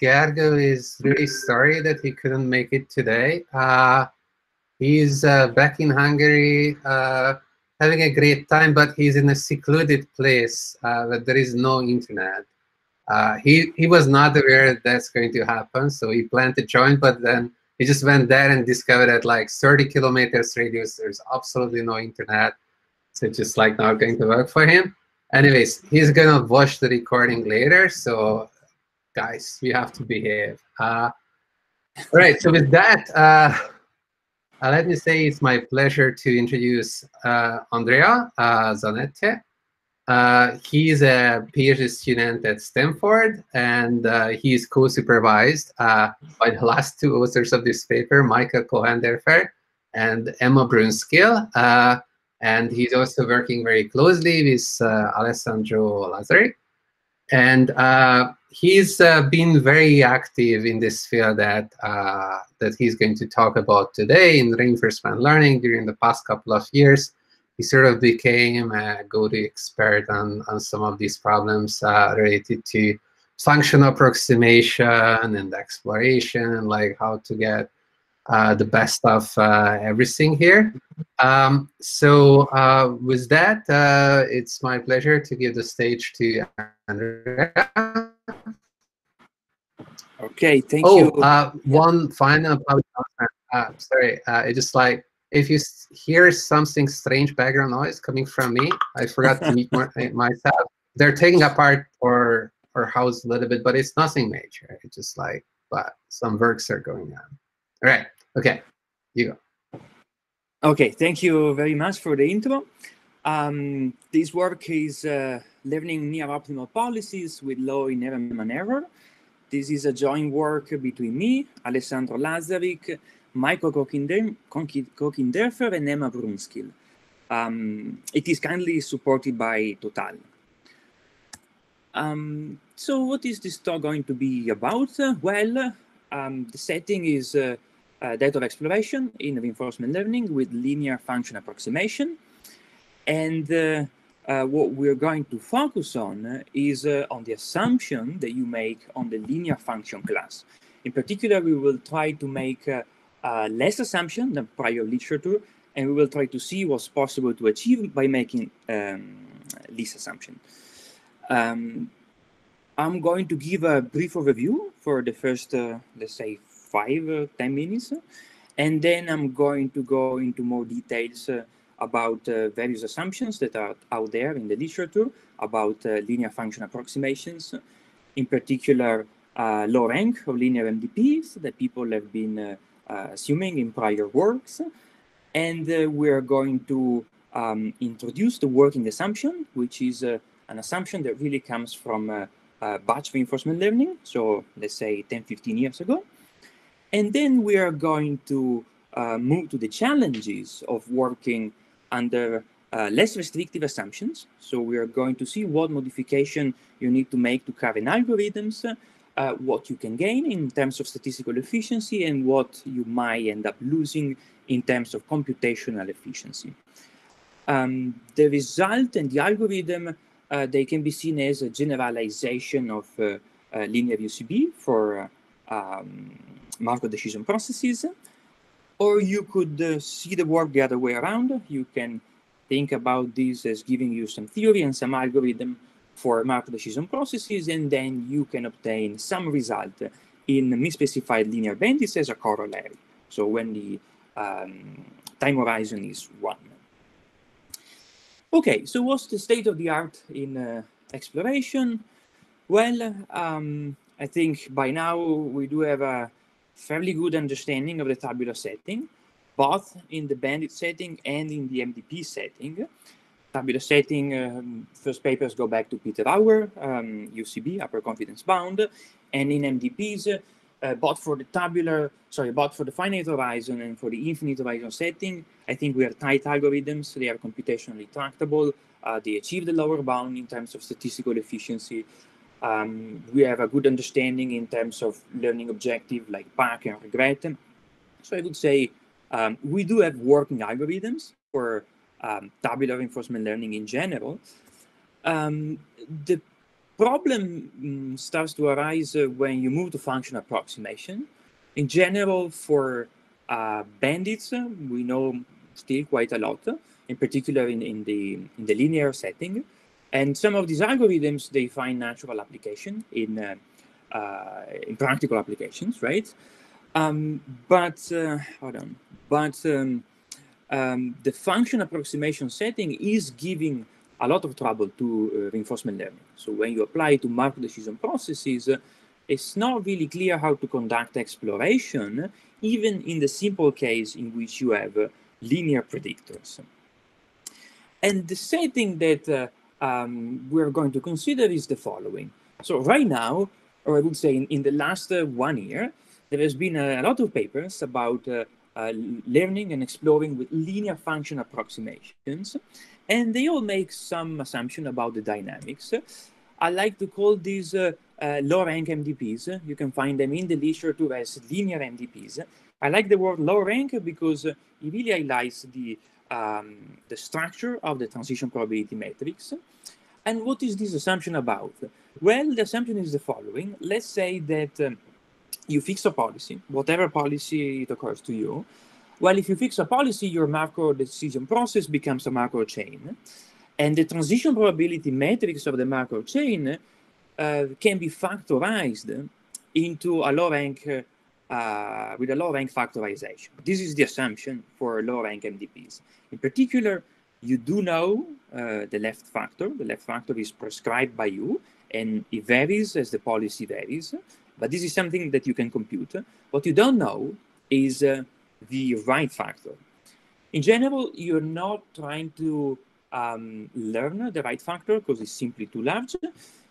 Gergo is really sorry that he couldn't make it today. Uh, he's uh, back in Hungary uh, having a great time, but he's in a secluded place uh, where there is no internet. Uh, he, he was not aware that's going to happen, so he planned to join, but then he just went there and discovered that like 30 kilometers radius, there's absolutely no internet. So just like not going to work for him. Anyways, he's gonna watch the recording later. So guys, we have to behave. Uh, all right, so with that, uh, uh, let me say it's my pleasure to introduce uh, Andrea uh, Zanette. Uh, he's a PhD student at Stanford, and he is co-supervised by the last two authors of this paper, Mykel Kochenderfer and Emma Brunskill. And he's also working very closely with Alessandro Lazaric. And uh, he's been very active in this field that, that he's going to talk about today in reinforcement learning during the past couple of years. He sort of became a go-to expert on, on some of these problems uh, related to function approximation and exploration, and like how to get uh, the best of uh, everything here. Um, so uh, with that, uh, it's my pleasure to give the stage to Andrea. Okay, thank oh, you. Oh, one final announcement. sorry, it's just like if you hear something strange background noise coming from me, I forgot to mute myself. They're taking apart our our house a little bit, but it's nothing major. It's just like, but some works are going on. All right. Okay. You go. Okay. Thank you very much for the intro. Um, this work is uh, learning near optimal policies with low inherent Bellman error. This is a joint work between me, Alessandro Lazaric, Mykel Kochenderfer and Emma Brunskill. Um, it is kindly supported by Total. Um, so what is this talk going to be about? Well, um, the setting is uh, uh, that of exploration in reinforcement learning with linear function approximation. And uh, uh, what we're going to focus on is uh, on the assumption that you make on the linear function class. In particular, we will try to make uh, less assumption than prior literature, and we will try to see what's possible to achieve by making um, this assumption. Um, I'm going to give a brief overview for the first, uh, let's say, five, uh, 10 minutes, and then I'm going to go into more details uh, about uh, various assumptions that are out there in the literature about uh, linear function approximations, in particular, low rank of linear MDPs that people have been uh, assuming in prior works. And uh, we're going to um, introduce the working assumption, which is uh, an assumption that really comes from batch reinforcement learning. So let's say 10, 15 years ago. And then we are going to uh, move to the challenges of working under uh, less restrictive assumptions. So we are going to see what modification you need to make to current algorithms uh, what you can gain in terms of statistical efficiency and what you might end up losing in terms of computational efficiency. Um, the result and the algorithm, uh, they can be seen as a generalization of uh, uh linear UCB for uh, um, Markov decision processes. Or you could uh, see the work the other way around. You can think about this as giving you some theory and some algorithm for Markov decision processes, and then you can obtain some result in misspecified linear bandits as a corollary. So when the um, time horizon is one. Okay, so what's the state of the art in uh, exploration? Well, um, I think by now we do have a fairly good understanding of the tabular setting, both in the bandit setting and in the MDP setting tabular setting, um, first papers go back to Peter Auer, um, UCB, upper confidence bound, and in MDPs, uh, both for the tabular, sorry, both for the finite horizon and for the infinite horizon setting, I think we are tight algorithms. They are computationally tractable. Uh, they achieve the lower bound in terms of statistical efficiency. Um, we have a good understanding in terms of learning objective like PAC and regret. So I would say um, we do have working algorithms for um, tabular reinforcement learning in general. Um, the problem mm, starts to arise uh, when you move to function approximation. In general, for uh, bandits, uh, we know still quite a lot, in particular in, in, the, in the linear setting. And some of these algorithms, they find natural application in, uh, uh, in practical applications, right? Um, but, uh, hold on, but um, um, the function approximation setting is giving a lot of trouble to uh, reinforcement learning. So when you apply to mark decision processes, uh, it's not really clear how to conduct exploration, even in the simple case in which you have uh, linear predictors. And the setting that um, we're going to consider is the following. So right now, or I would say in, in the last uh, one year, there has been a, a lot of papers about uh, uh, learning and exploring with linear function approximations. And they all make some assumption about the dynamics. I like to call these uh, uh, low rank MDPs. You can find them in the literature as linear MDPs. I like the word low rank because it really highlights the, um, the structure of the transition probability matrix. And what is this assumption about? Well, the assumption is the following. Let's say that um, you fix a policy, whatever policy it occurs to you. Well, if you fix a policy, your Markov decision process becomes a Markov chain. And the transition probability matrix of the Markov chain uh, can be factorized into a low rank uh, with a low rank factorization. This is the assumption for low rank MDPs. In particular, you do know uh, the left factor. The left factor is prescribed by you, and it varies as the policy varies. But this is something that you can compute. What you don't know is uh, the right factor. In general, you're not trying to um, learn the right factor because it's simply too large.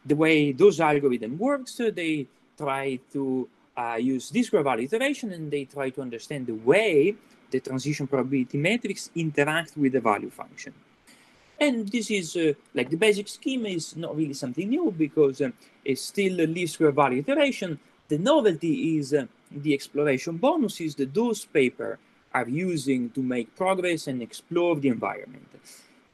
The way those algorithm works, they try to uh, use D-square value iteration and they try to understand the way the transition probability matrix interact with the value function. And this is uh, like the basic scheme is not really something new because uh, it's still a least square value iteration. The novelty is uh, the exploration bonuses that those paper are using to make progress and explore the environment.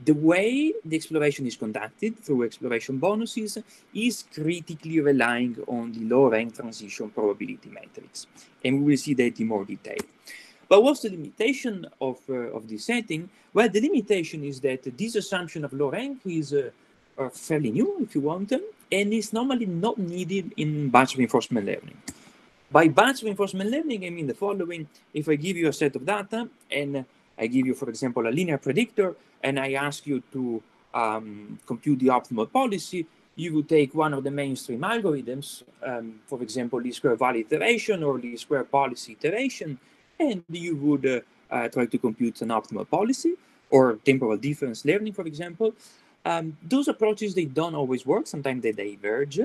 The way the exploration is conducted through exploration bonuses is critically relying on the low rank transition probability matrix. And we will see that in more detail. But what's the limitation of, uh, of this setting? Well, the limitation is that this assumption of low rank is uh, uh, fairly new, if you want, and is normally not needed in batch reinforcement learning. By batch reinforcement learning, I mean the following. If I give you a set of data and I give you, for example, a linear predictor, and I ask you to um, compute the optimal policy, you would take one of the mainstream algorithms, um, for example, least square value iteration or least square policy iteration, and you would uh, uh, try to compute an optimal policy or temporal difference learning, for example. Um, those approaches, they don't always work. Sometimes they diverge,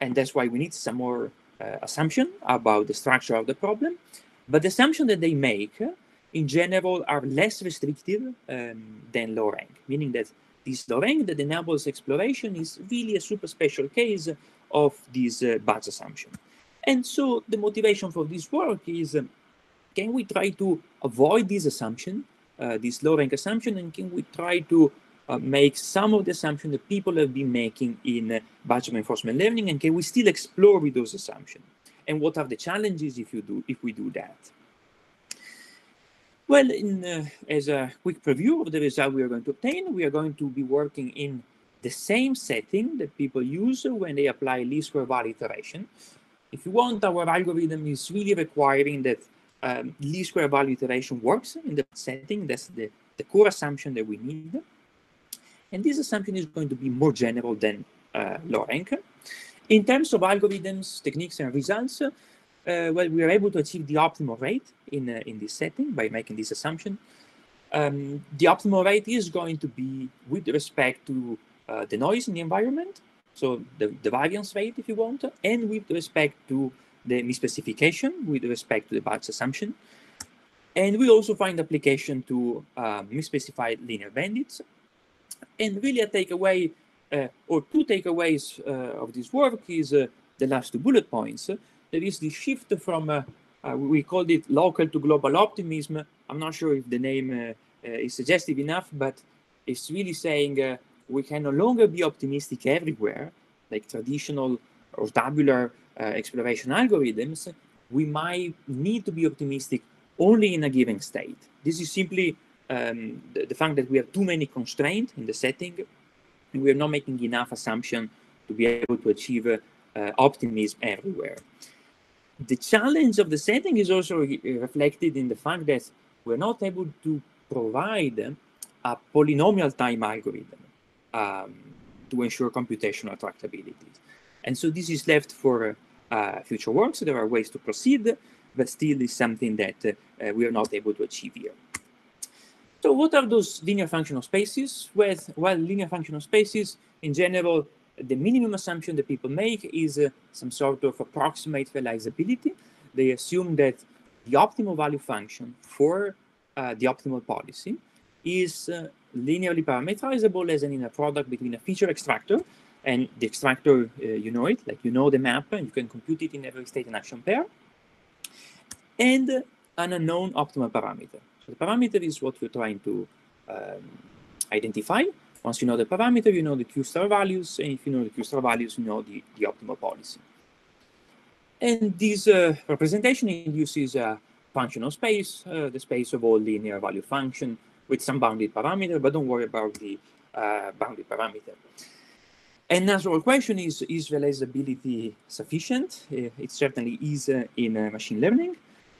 and that's why we need some more uh, assumption about the structure of the problem. But the assumption that they make, in general, are less restrictive um, than low rank, meaning that this low rank that enables exploration is really a super special case of this uh, batch assumption. And so the motivation for this work is um, can we try to avoid this assumption, uh, this low rank assumption, and can we try to uh, make some of the assumptions that people have been making in uh, batch reinforcement learning, and can we still explore with those assumptions? And what are the challenges if you do if we do that? Well, in, uh, as a quick preview of the result we are going to obtain, we are going to be working in the same setting that people use when they apply least square value iteration. If you want, our algorithm is really requiring that um, least square value iteration works in the setting. That's the, the core assumption that we need. And this assumption is going to be more general than uh, low rank. In terms of algorithms, techniques, and results, uh, well, we are able to achieve the optimal rate in, uh, in this setting by making this assumption. Um, the optimal rate is going to be with respect to uh, the noise in the environment, so the, the variance rate, if you want, and with respect to the misspecification with respect to the batch assumption. And we also find application to uh, misspecified linear bandits. And really a takeaway, uh, or two takeaways uh, of this work is uh, the last two bullet points. There is the shift from, uh, uh, we called it local to global optimism. I'm not sure if the name is suggestive enough, but it's really saying we can no longer be optimistic everywhere, like traditional or tabular uh, exploration algorithms, we might need to be optimistic only in a given state. This is simply um, the, the, fact that we have too many constraints in the setting, and we are not making enough assumption to be able to achieve uh, optimism everywhere. The challenge of the setting is also re reflected in the fact that we're not able to provide a polynomial time algorithm um, to ensure computational tractability. And so this is left for uh, future. So there are ways to proceed, but still is something that uh, we are not able to achieve here. So what are those linear functional spaces? Well, linear functional spaces, in general, the minimum assumption that people make is uh, some sort of approximate realizability. They assume that the optimal value function for uh, the optimal policy is uh, linearly parameterizable as an inner product between a feature extractor and the extractor, uh, you know it, like you know the map and you can compute it in every state and action pair, and an unknown optimal parameter. So the parameter is what we're trying to um, identify. Once you know the parameter, you know the Q star values, and if you know the Q star values, you know the, the optimal policy. And this uh, representation induces a functional space, uh, the space of all linear value function with some bounded parameter, but don't worry about the uh, bounded parameter. And natural question is, is realizability sufficient? Uh, it certainly is uh, in uh, machine learning,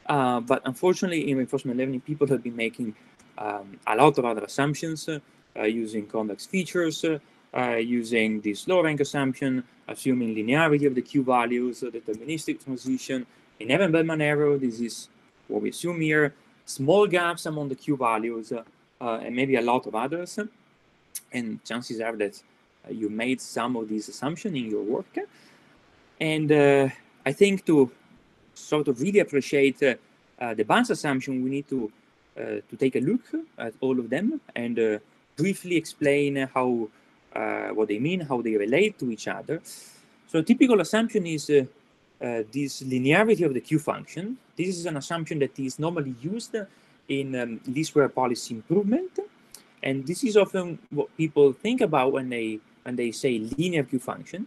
but unfortunately in reinforcement learning, people have been making um, a lot of other assumptions Uh, using convex features, uh, uh, using this low rank assumption, assuming linearity of the Q values, deterministic transition, in Bellman error, this is what we assume here, small gaps among the Q values, uh, and maybe a lot of others. And chances are that uh, you made some of these assumptions in your work. And uh, I think to sort of really appreciate the batch assumption, we need to to take a look at all of them and briefly explain how uh, what they mean, how they relate to each other. So a typical assumption is uh, uh, this linearity of the Q function. This is an assumption that is normally used in um, least square policy improvement. And this is often what people think about when they when they say linear Q function.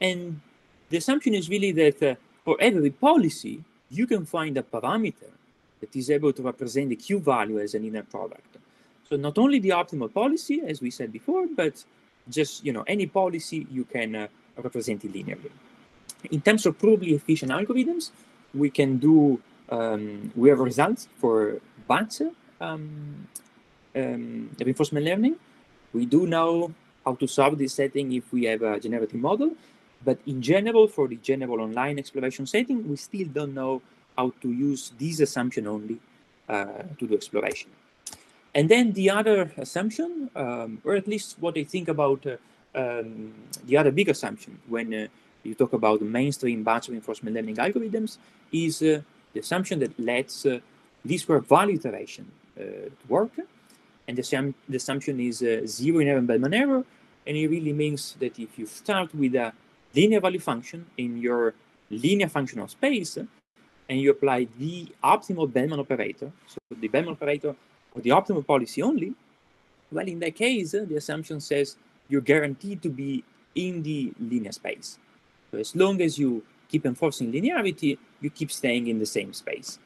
And the assumption is really that uh, for every policy, you can find a parameter that is able to represent the Q value as an inner product. So not only the optimal policy, as we said before, but just you know any policy you can uh, represent it linearly. In terms of probably efficient algorithms, we can do um, we have results for batch um, um, reinforcement learning. We do know how to solve this setting if we have a generative model, but in general, for the general online exploration setting, we still don't know how to use this assumption only uh, to do exploration. And then the other assumption, um, or at least what I think about uh, um, the other big assumption when uh, you talk about mainstream batch reinforcement learning algorithms, is uh, the assumption that lets uh, least square value iteration uh, work. And the, the assumption is uh, zero in Bellman error. And it really means that if you start with a linear value function in your linear functional space, and you apply the optimal Bellman operator, so the Bellman operator or the optimal policy only, well, in that case, the assumption says you're guaranteed to be in the linear space. So as long as you keep enforcing linearity, you keep staying in the same space.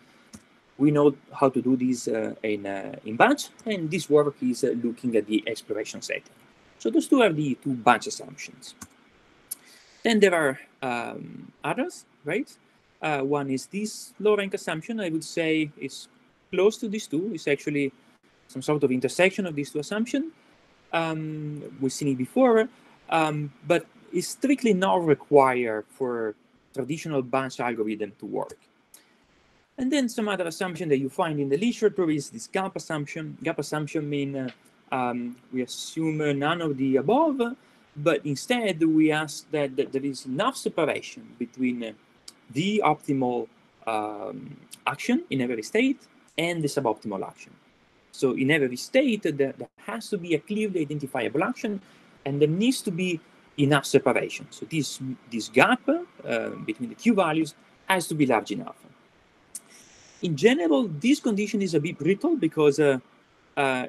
We know how to do this uh, in, uh, in batch, and this work is uh, looking at the exploration setting. So those two are the two batch assumptions. Then there are um, others, right? Uh, one is this low rank assumption, I would say is close to these two. It's actually some sort of intersection of these two assumptions. Um, we've seen it before, um, but it's strictly not required for traditional batch algorithm to work. And then some other assumption that you find in the literature is this gap assumption. Gap assumption mean uh, um, we assume none of the above, but instead we ask that, that there is enough separation between the optimal um, action in every state and the suboptimal action. So in every state, there, there has to be a clearly identifiable action, and there needs to be enough separation. So this, this gap uh, between the Q values has to be large enough. In general, this condition is a bit brittle because uh, uh,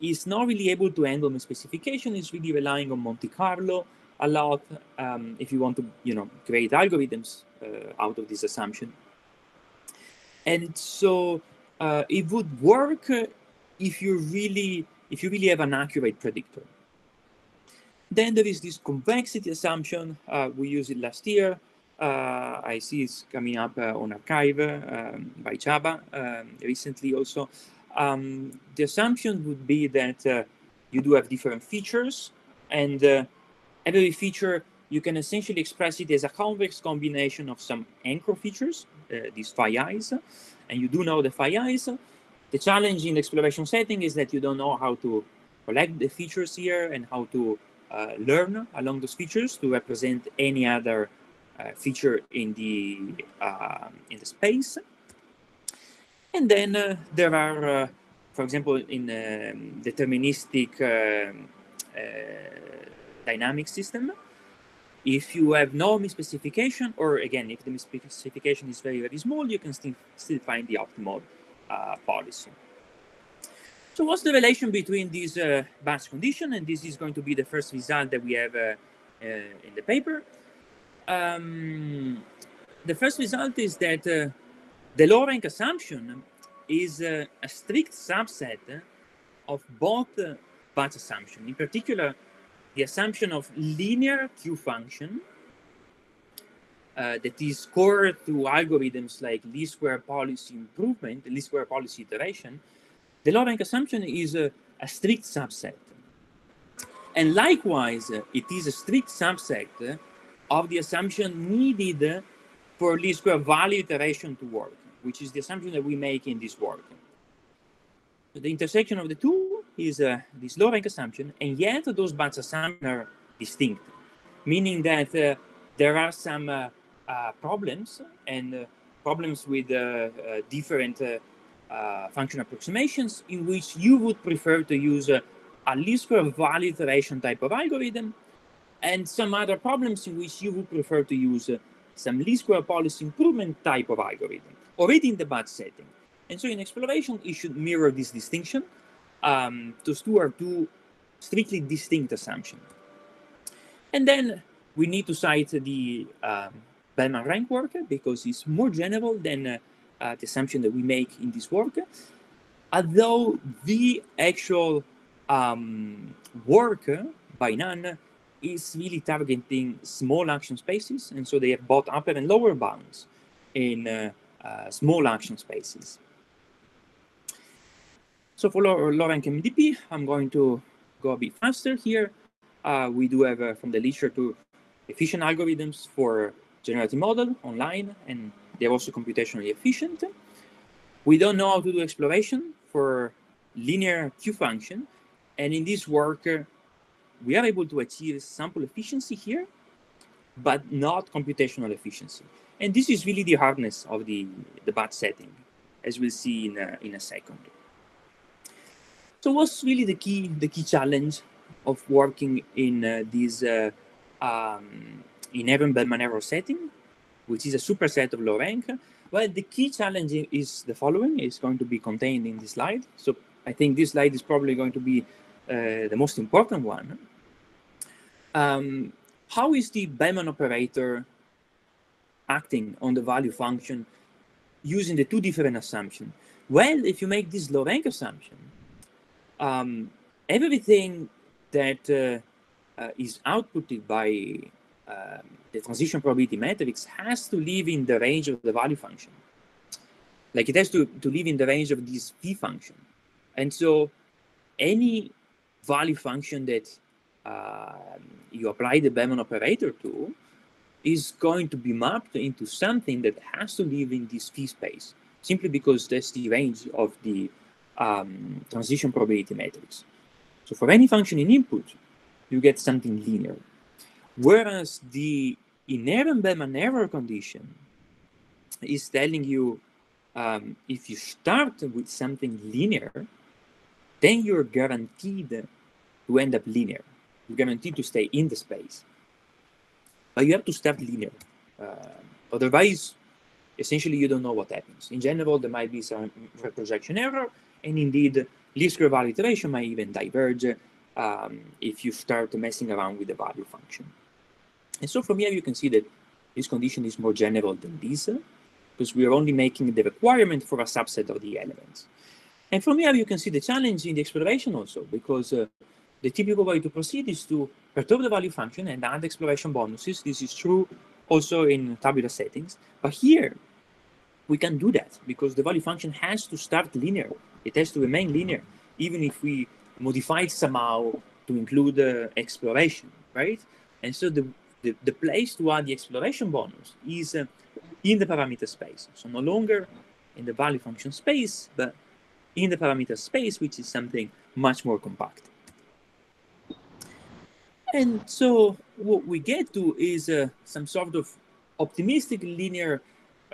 it's not really able to handle the specification. It's really relying on Monte Carlo a lot um, if you want to, you know, create algorithms uh, out of this assumption. And so uh, it would work if you really if you really have an accurate predictor. Then there is this convexity assumption. Uh, we used it last year. Uh, I see it's coming up uh, on arXiv um, by Csaba um, recently also. Um, the assumption would be that uh, you do have different features and uh, every feature you can essentially express it as a convex combination of some anchor features, these phi and you do know the phi. The challenge in the exploration setting is that you don't know how to collect the features here and how to uh, learn along those features to represent any other uh, feature in the uh, in the space. And then uh, there are, uh, for example, in um, deterministic um, uh, dynamic system, if you have no misspecification, or again, if the misspecification is very, very small, you can still, still find the optimal uh, policy. So what's the relation between this uh, batch condition? And this is going to be the first result that we have uh, uh in the paper. Um, the first result is that uh, the low rank assumption is uh, a strict subset of both batch assumption. In particular, the assumption of linear Q function uh, that is core to algorithms like least square policy improvement, least square policy iteration, the low rank assumption is a, a strict subset. And likewise, uh, it is a strict subset of the assumption needed for least square value iteration to work, which is the assumption that we make in this work. The intersection of the two is uh, this low rank assumption, and yet those batch assumptions are distinct, meaning that uh, there are some uh, uh, problems and uh, problems with different function approximations in which you would prefer to use a least square value iteration type of algorithm and some other problems in which you would prefer to use some least square policy improvement type of algorithm already in the batch setting. And so in exploration, it should mirror this distinction. Um, those two are two strictly distinct assumptions. And then we need to cite the um, Bellman rank work because it's more general than uh, uh, the assumption that we make in this work. Although the actual um, work by Nan is really targeting small action spaces, and so they have both upper and lower bounds in uh, uh, small action spaces. So for rank MDP, I'm going to go a bit faster here. Uh, we do have uh, from the literature to efficient algorithms for generative model online, and they're also computationally efficient. We don't know how to do exploration for linear Q function, and in this work, uh, we are able to achieve sample efficiency here, but not computational efficiency. And this is really the hardness of the, the batch setting, as we'll see in a, in a second. So what's really the key, the key challenge of working in uh, this uh, um, inherent Bellman error setting, which is a superset of low rank. Well, the key challenge is the following. It's going to be contained in this slide. So I think this slide is probably going to be uh, the most important one. Um, how is the Bellman operator acting on the value function using the two different assumptions? Well, if you make this low rank assumption, um, everything that uh, uh, is outputted by um, the transition probability matrix has to live in the range of the value function. Like it has to, to live in the range of this phi function. And so any value function that uh, you apply the Bellman operator to is going to be mapped into something that has to live in this phi space, simply because that's the range of the um, transition probability matrix. So for any function in input, you get something linear. Whereas the inherent Bellman error condition is telling you um, if you start with something linear, then you're guaranteed to end up linear. You're guaranteed to stay in the space. But you have to start linear. Uh, otherwise, essentially, you don't know what happens. In general, there might be some reprojection error, and indeed, least square value iteration might even diverge um, if you start messing around with the value function. And so from here, you can see that this condition is more general than this, because we are only making the requirement for a subset of the elements. And from here, you can see the challenge in the exploration also, because uh, the typical way to proceed is to perturb the value function and add exploration bonuses. This is true also in tabular settings. But here, we can do that because the value function has to start linear. It has to remain linear, even if we modify it somehow to include uh, exploration, right? And so the, the, the, place to add the exploration bonus is uh, in the parameter space. So no longer in the value function space, but in the parameter space, which is something much more compact. And so what we get to is uh, some sort of optimistic linear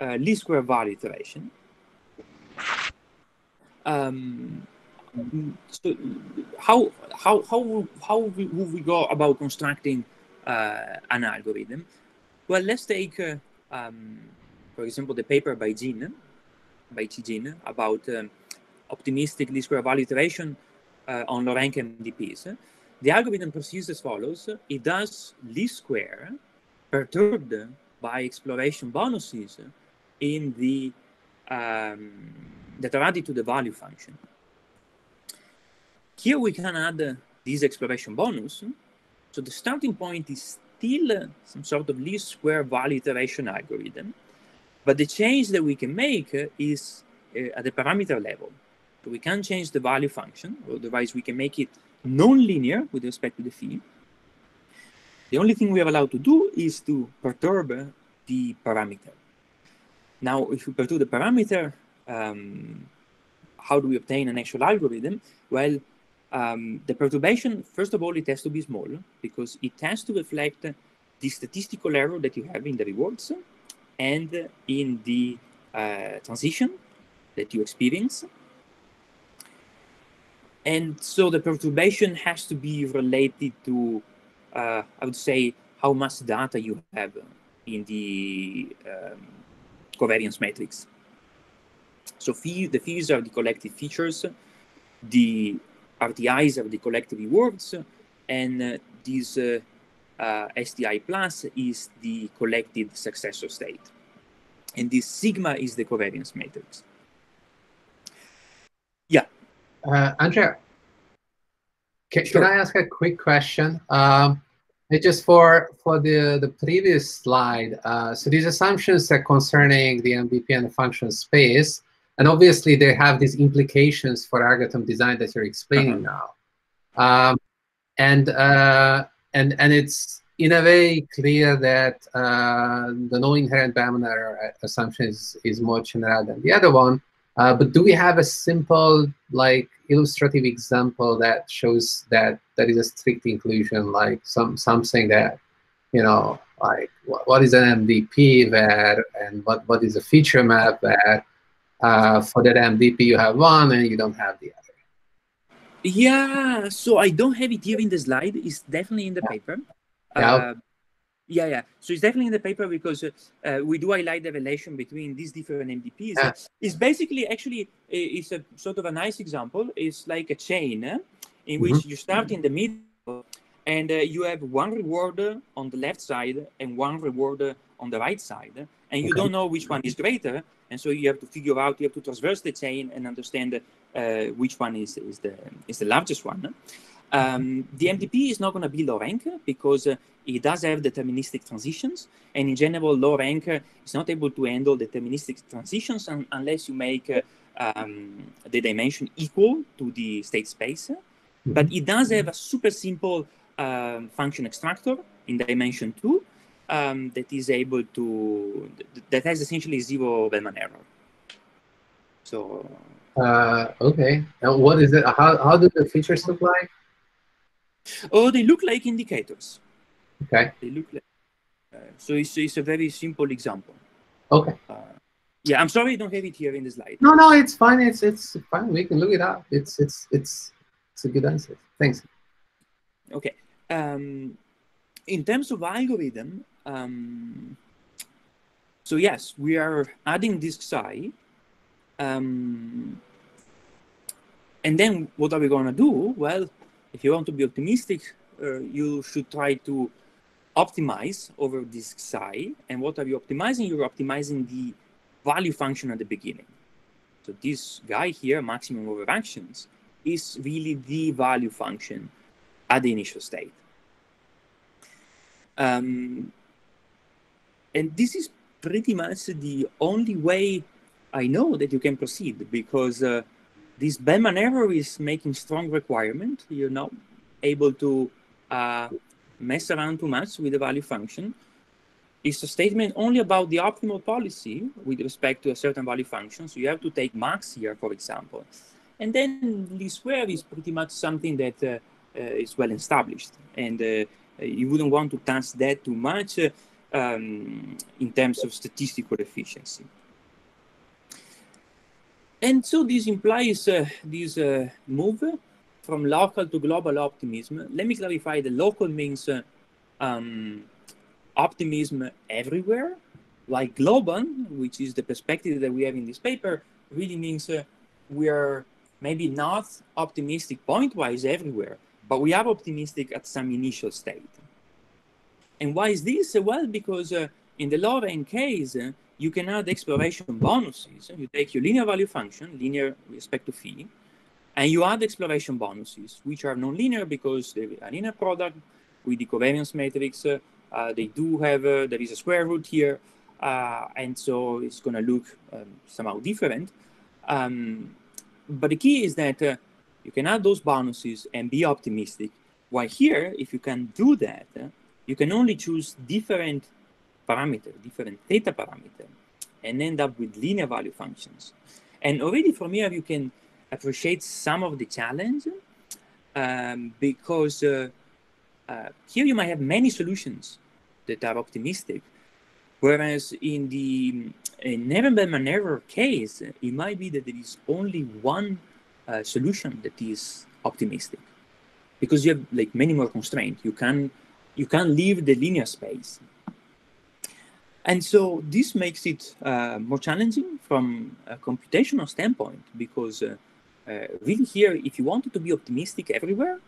uh, least square value iteration. Um, so how how how how would we go about constructing uh, an algorithm? Well, let's take, uh, um, for example, the paper by Jin, by Chi about um, optimistic least square value iteration uh, on low rank MDPs. The algorithm proceeds as follows. It does least square perturbed by exploration bonuses in the um, that are added to the value function. Here we can add this exploration bonus. So the starting point is still some sort of least square value iteration algorithm, but the change that we can make is uh, at the parameter level. So we can change the value function, otherwise we can make it non-linear with respect to the phi. The only thing we are allowed to do is to perturb the parameter. Now, if we perturb the parameter, um, how do we obtain an actual algorithm? Well, um, the perturbation, first of all, it has to be small because it has to reflect the statistical error that you have in the rewards and in the uh, transition that you experience and so the perturbation has to be related to, uh, I would say, how much data you have in the um, covariance matrix. So phi, the fees are the collective features, the RTIs are the collective rewards, and uh, this uh, uh, STI plus is the collected successor state. And this sigma is the covariance matrix. Yeah, uh, Andrea, can, sure. can, I ask a quick question? Um, just for for the the previous slide. Uh, so these assumptions are concerning the MDP and the function space, and obviously they have these implications for algorithm design that you're explaining uh -huh. now. Um, and uh, and and it's in a way clear that uh, the no inherent Bellman error assumption is, is more general than the other one. Uh, but do we have a simple, like, illustrative example that shows that that is a strict inclusion, like some something that, you know, like what, what is an MDP there, and what, what is a feature map there? Uh, for that MDP, you have one, and you don't have the other. Yeah, so I don't have it here in the slide. It's definitely in the yeah. paper. Yeah. Uh, yeah, yeah. So it's definitely in the paper because uh, uh, we do highlight the relation between these different MDPs. Yeah. It's basically actually it's a sort of a nice example. It's like a chain eh, in which mm-hmm. you start in the middle and uh, you have one reward on the left side and one reward on the right side, and you okay. don't know which one is greater, and so you have to figure out. You have to traverse the chain and understand uh, which one is is the is the largest one. Um, the MDP is not going to be low rank because uh, it does have deterministic transitions. And in general, low rank is not able to handle deterministic transitions un unless you make uh, um, the dimension equal to the state space. But it does have a super simple um, function extractor in dimension two um, that is able to, that has essentially zero Bellman error. So. Uh, okay. And what is it? How, how do the features look like? Oh, they look like indicators. Okay. They look like. Uh, so it's, it's a very simple example. Okay. Uh, yeah, I'm sorry I don't have it here in the slide. No, no, it's fine. It's it's fine. We can look it up. It's it's it's it's a good answer. Thanks. Okay. Um, in terms of algorithm, um, so yes, we are adding this psi. Um, and then what are we going to do? Well, if you want to be optimistic, uh, you should try to optimize over this psi. And what are you optimizing? You're optimizing the value function at the beginning. So this guy here, maximum over actions, is really the value function at the initial state. Um, and this is pretty much the only way I know that you can proceed because uh, this Bellman error is making strong requirement. You're not able to uh, mess around too much with the value function. It's a statement only about the optimal policy with respect to a certain value function. So you have to take max here, for example. And then least square is pretty much something that uh, uh, is well established. And uh, you wouldn't want to touch that too much uh, um, in terms of statistical efficiency. And so this implies uh, this uh, move from local to global optimism. Let me clarify the local means uh, um, optimism everywhere, like global, which is the perspective that we have in this paper, really means uh, we are maybe not optimistic point-wise everywhere, but we are optimistic at some initial state. And why is this? Well, because uh, in the n case, uh, you can add exploration bonuses. You take your linear value function, linear respect to phi, and you add exploration bonuses, which are nonlinear because they're a linear product with the covariance matrix. Uh, uh, they do have, uh, there is a square root here, uh, and so it's going to look um, somehow different. Um, but the key is that you can add those bonuses and be optimistic. While here, if you can do that, you can only choose different parameter, different theta parameter, and end up with linear value functions. And already from here, you can appreciate some of the challenge um, because uh, uh, here you might have many solutions that are optimistic, whereas in the inherent Bellman error case, it might be that there is only one uh, solution that is optimistic because you have like many more constraints. You can you can't leave the linear space and so this makes it uh, more challenging from a computational standpoint because uh, uh, really here, if you wanted to be optimistic everywhere,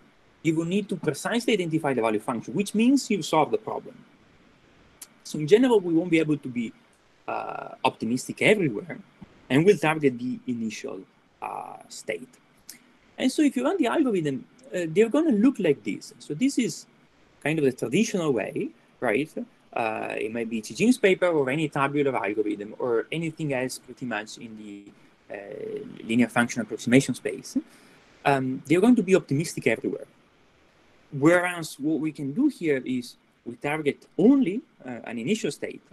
you will need to precisely identify the value function, which means you solve the problem. So in general, we won't be able to be uh, optimistic everywhere, and we'll target the initial uh, state. And so if you run the algorithm, uh, they're going to look like this. So this is kind of the traditional way, right? Uh, it might be Chi Jin's paper or any tabular algorithm or anything else pretty much in the uh, linear function approximation space. Um, they're going to be optimistic everywhere. Whereas what we can do here is we target only uh, an initial state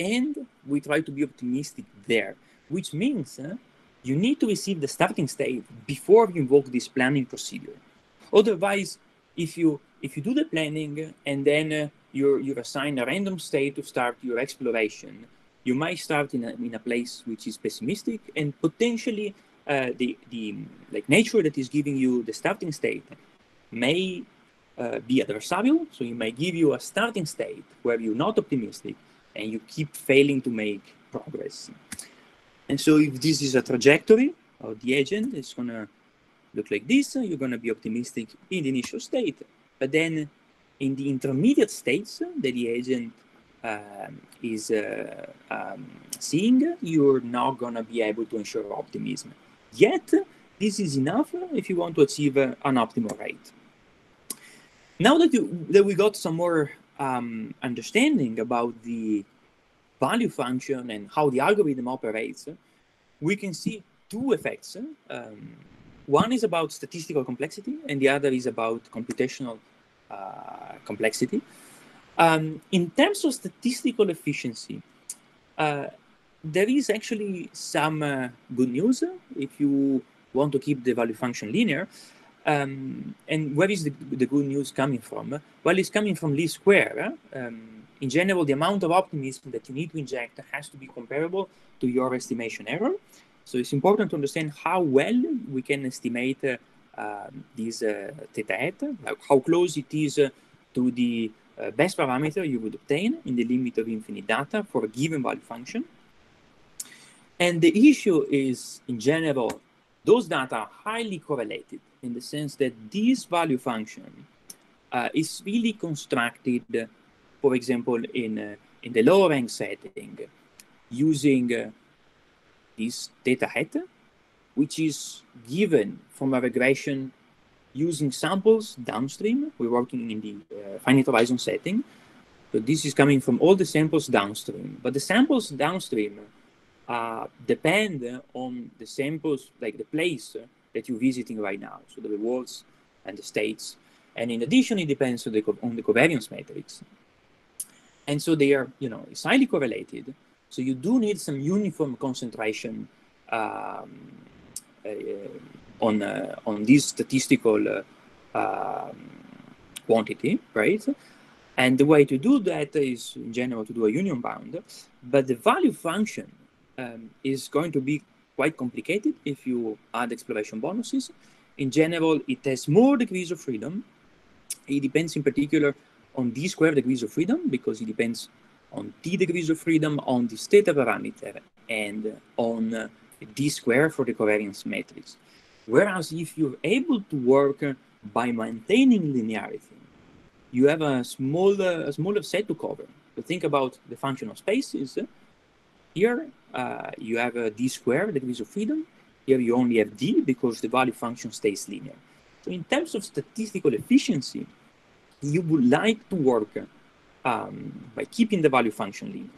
and we try to be optimistic there, which means uh, you need to receive the starting state before you invoke this planning procedure. Otherwise, if you if you do the planning and then uh, you're, you're assigned a random state to start your exploration, you might start in a, in a place which is pessimistic and potentially uh, the, the like nature that is giving you the starting state may uh, be adversarial. So it may give you a starting state where you're not optimistic and you keep failing to make progress. And so if this is a trajectory of the agent, it's gonna look like this. You're gonna be optimistic in the initial state, but then in the intermediate states that the agent um, is uh, um, seeing, you're not going to be able to ensure optimism. Yet, this is enough if you want to achieve uh, an optimal rate. Now that, you, that we got some more um, understanding about the value function and how the algorithm operates, we can see two effects. Um, one is about statistical complexity, and the other is about computational uh, complexity. Um, in terms of statistical efficiency, uh, there is actually some uh, good news if you want to keep the value function linear. Um, and where is the, the, good news coming from? Well, it's coming from least square. Um, in general, the amount of optimism that you need to inject has to be comparable to your estimation error. So it's important to understand how well we can estimate uh, this theta hat, like how close it is to the uh, best parameter you would obtain in the limit of infinite data for a given value function. And the issue is, in general, those data are highly correlated in the sense that this value function uh, is really constructed, for example, in, uh, in the lower rank setting, using uh, this theta hat, which is given from a regression using samples downstream. We're working in the uh, finite horizon setting. So this is coming from all the samples downstream. But the samples downstream uh, depend on the samples, like the place that you're visiting right now. So the rewards and the states. And in addition, it depends on the, on the covariance matrix. And so they are, you know, it's highly correlated. So you do need some uniform concentration um, on uh, on this statistical uh, um, quantity, right? And the way to do that is, in general, to do a union bound. But the value function um, is going to be quite complicated if you add exploration bonuses. In general, it has more degrees of freedom. It depends in particular on d square degrees of freedom because it depends on t degrees of freedom on the theta parameter and on uh, d square for the covariance matrix. Whereas if you're able to work by maintaining linearity, you have a smaller, a smaller set to cover. So think about the functional spaces. Here, uh, you have a d squared degrees of freedom. Here, you only have d because the value function stays linear. So in terms of statistical efficiency, you would like to work um, by keeping the value function linear.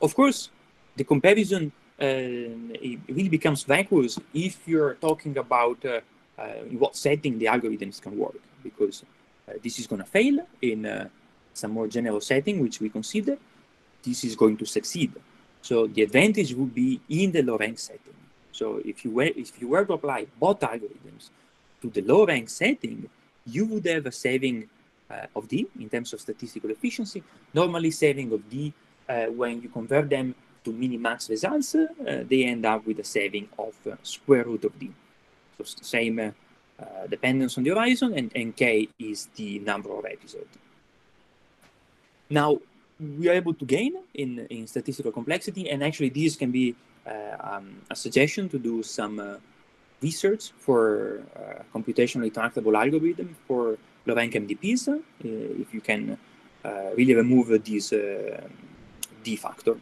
Of course, the comparison uh, it really becomes vacuous if you're talking about uh, uh, in what setting the algorithms can work, because this is going to fail in some more general setting, which we consider. This is going to succeed. So the advantage would be in the low rank setting. So if you were if you were to apply both algorithms to the low rank setting, you would have a saving uh, of d in terms of statistical efficiency. Normally, saving of d uh, when you convert them to minimax results, uh, they end up with a saving of uh, square root of d. So it's the same uh, dependence on the horizon, and, k is the number of episodes. Now, we are able to gain in, in statistical complexity, and actually this can be um, a suggestion to do some research for uh, computationally tractable algorithm for low-rank MDPs, uh, if you can uh, really remove this D factor.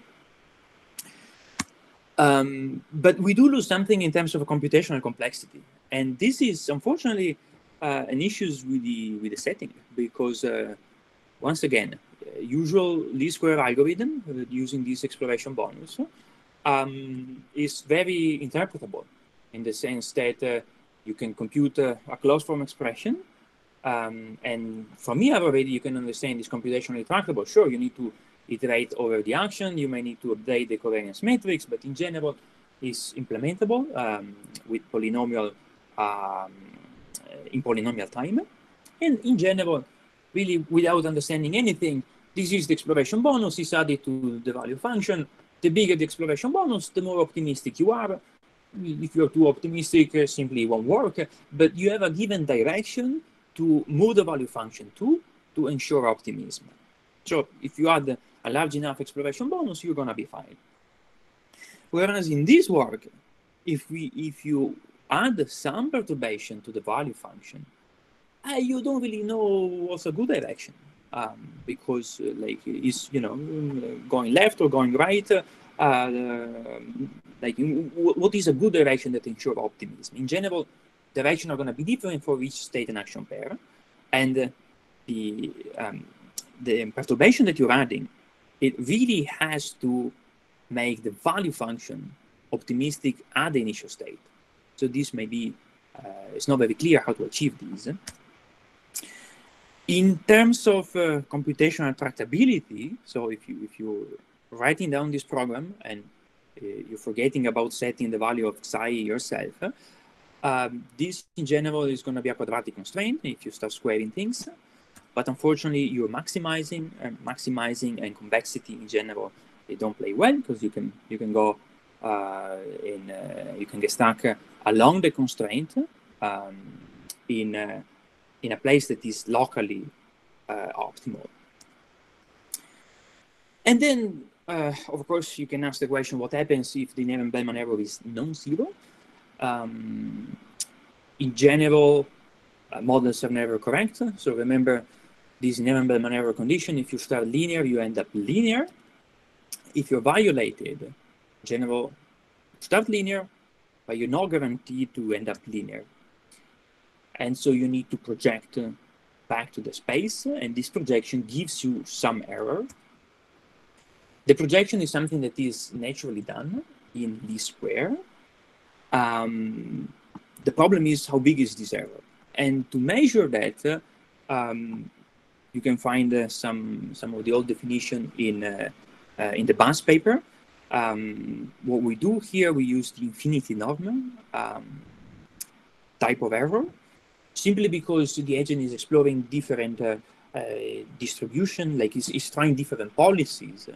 Um, but we do lose something in terms of computational complexity, and this is unfortunately uh, an issue with the with the setting because uh, once again, uh, usual least square algorithm uh, using this exploration bonus um, is very interpretable in the sense that uh, you can compute a closed form expression. Um, and from here already, you can understand this computationally tractable. Sure, you need to iterate over the action. You may need to update the covariance matrix, but in general, is implementable um, with polynomial um, in polynomial time. And in general, really without understanding anything, this is the exploration bonus is added to the value function. The bigger the exploration bonus, the more optimistic you are. If you're too optimistic, uh, simply won't work. But you have a given direction to move the value function to to ensure optimism. So if you add a large enough exploration bonus, you're gonna be fine. Whereas in this work, if we if you add some perturbation to the value function, uh, you don't really know what's a good direction um, because uh, like is you know going left or going right. Uh, like what is a good direction that ensures optimism? In general, direction are going to be different for each state and action pair, and the um, the perturbation that you're adding it really has to make the value function optimistic at the initial state. So this may be, uh, it's not very clear how to achieve these. In terms of uh, computational tractability, so if you if you're writing down this program and uh, you're forgetting about setting the value of psi yourself, um, this in general is going to be a quadratic constraint if you start squaring things. But unfortunately, you're maximizing and maximizing and convexity in general. They don't play well because you can you can go uh, in uh, you can get stuck uh, along the constraint um, in uh, in a place that is locally uh, optimal. And then, uh, of course, you can ask the question: What happens if the inherent Bellman error is non-zero? Um, in general, models are never correct. So remember this inherent Bellman error condition, if you start linear, you end up linear. If you're violated, general start linear, but you're not guaranteed to end up linear. And so you need to project uh, back to the space, and this projection gives you some error. The projection is something that is naturally done in least square. Um, the problem is how big is this error? And to measure that, um, you can find uh, some some of the old definition in uh, uh, in the Munos paper. Um, what we do here, we use the infinity norm um, type of error, simply because the agent is exploring different uh, uh, distribution, like it's, it's, trying different policies.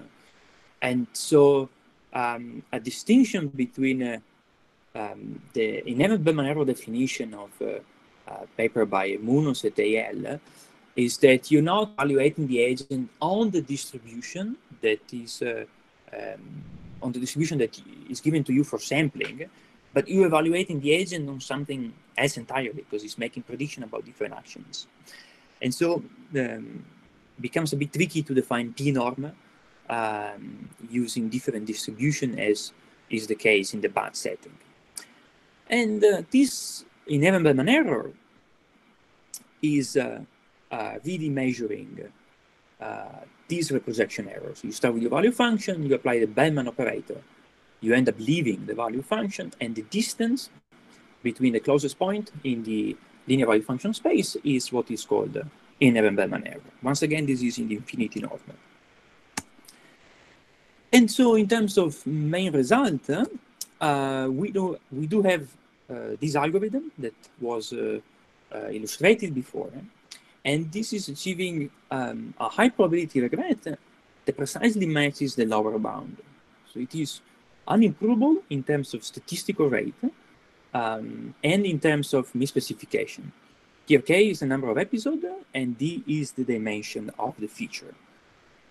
and so um, a distinction between uh, um, the inherent Bellman error definition of paper by Munos et al is that you're not evaluating the agent on the distribution that is uh, um, on the distribution that is given to you for sampling, but you're evaluating the agent on something else entirely because it's making prediction about different actions. And so um, becomes a bit tricky to define p-norm um, using different distribution as is the case in the batch setting. And uh, this inherent Bellman error is uh, really measuring uh, these reprojection errors. You start with your value function, you apply the Bellman operator, you end up leaving the value function, and the distance between the closest point in the linear value function space is what is called inherent Bellman error. Once again, this is in the infinity norm. And so in terms of main result, uh, we, do, we do have uh, this algorithm that was uh, uh illustrated before. And this is achieving um, a high probability regret that precisely matches the lower bound. So it is unimprovable in terms of statistical rate um, and in terms of misspecification. Here K is the number of episodes and D is the dimension of the feature.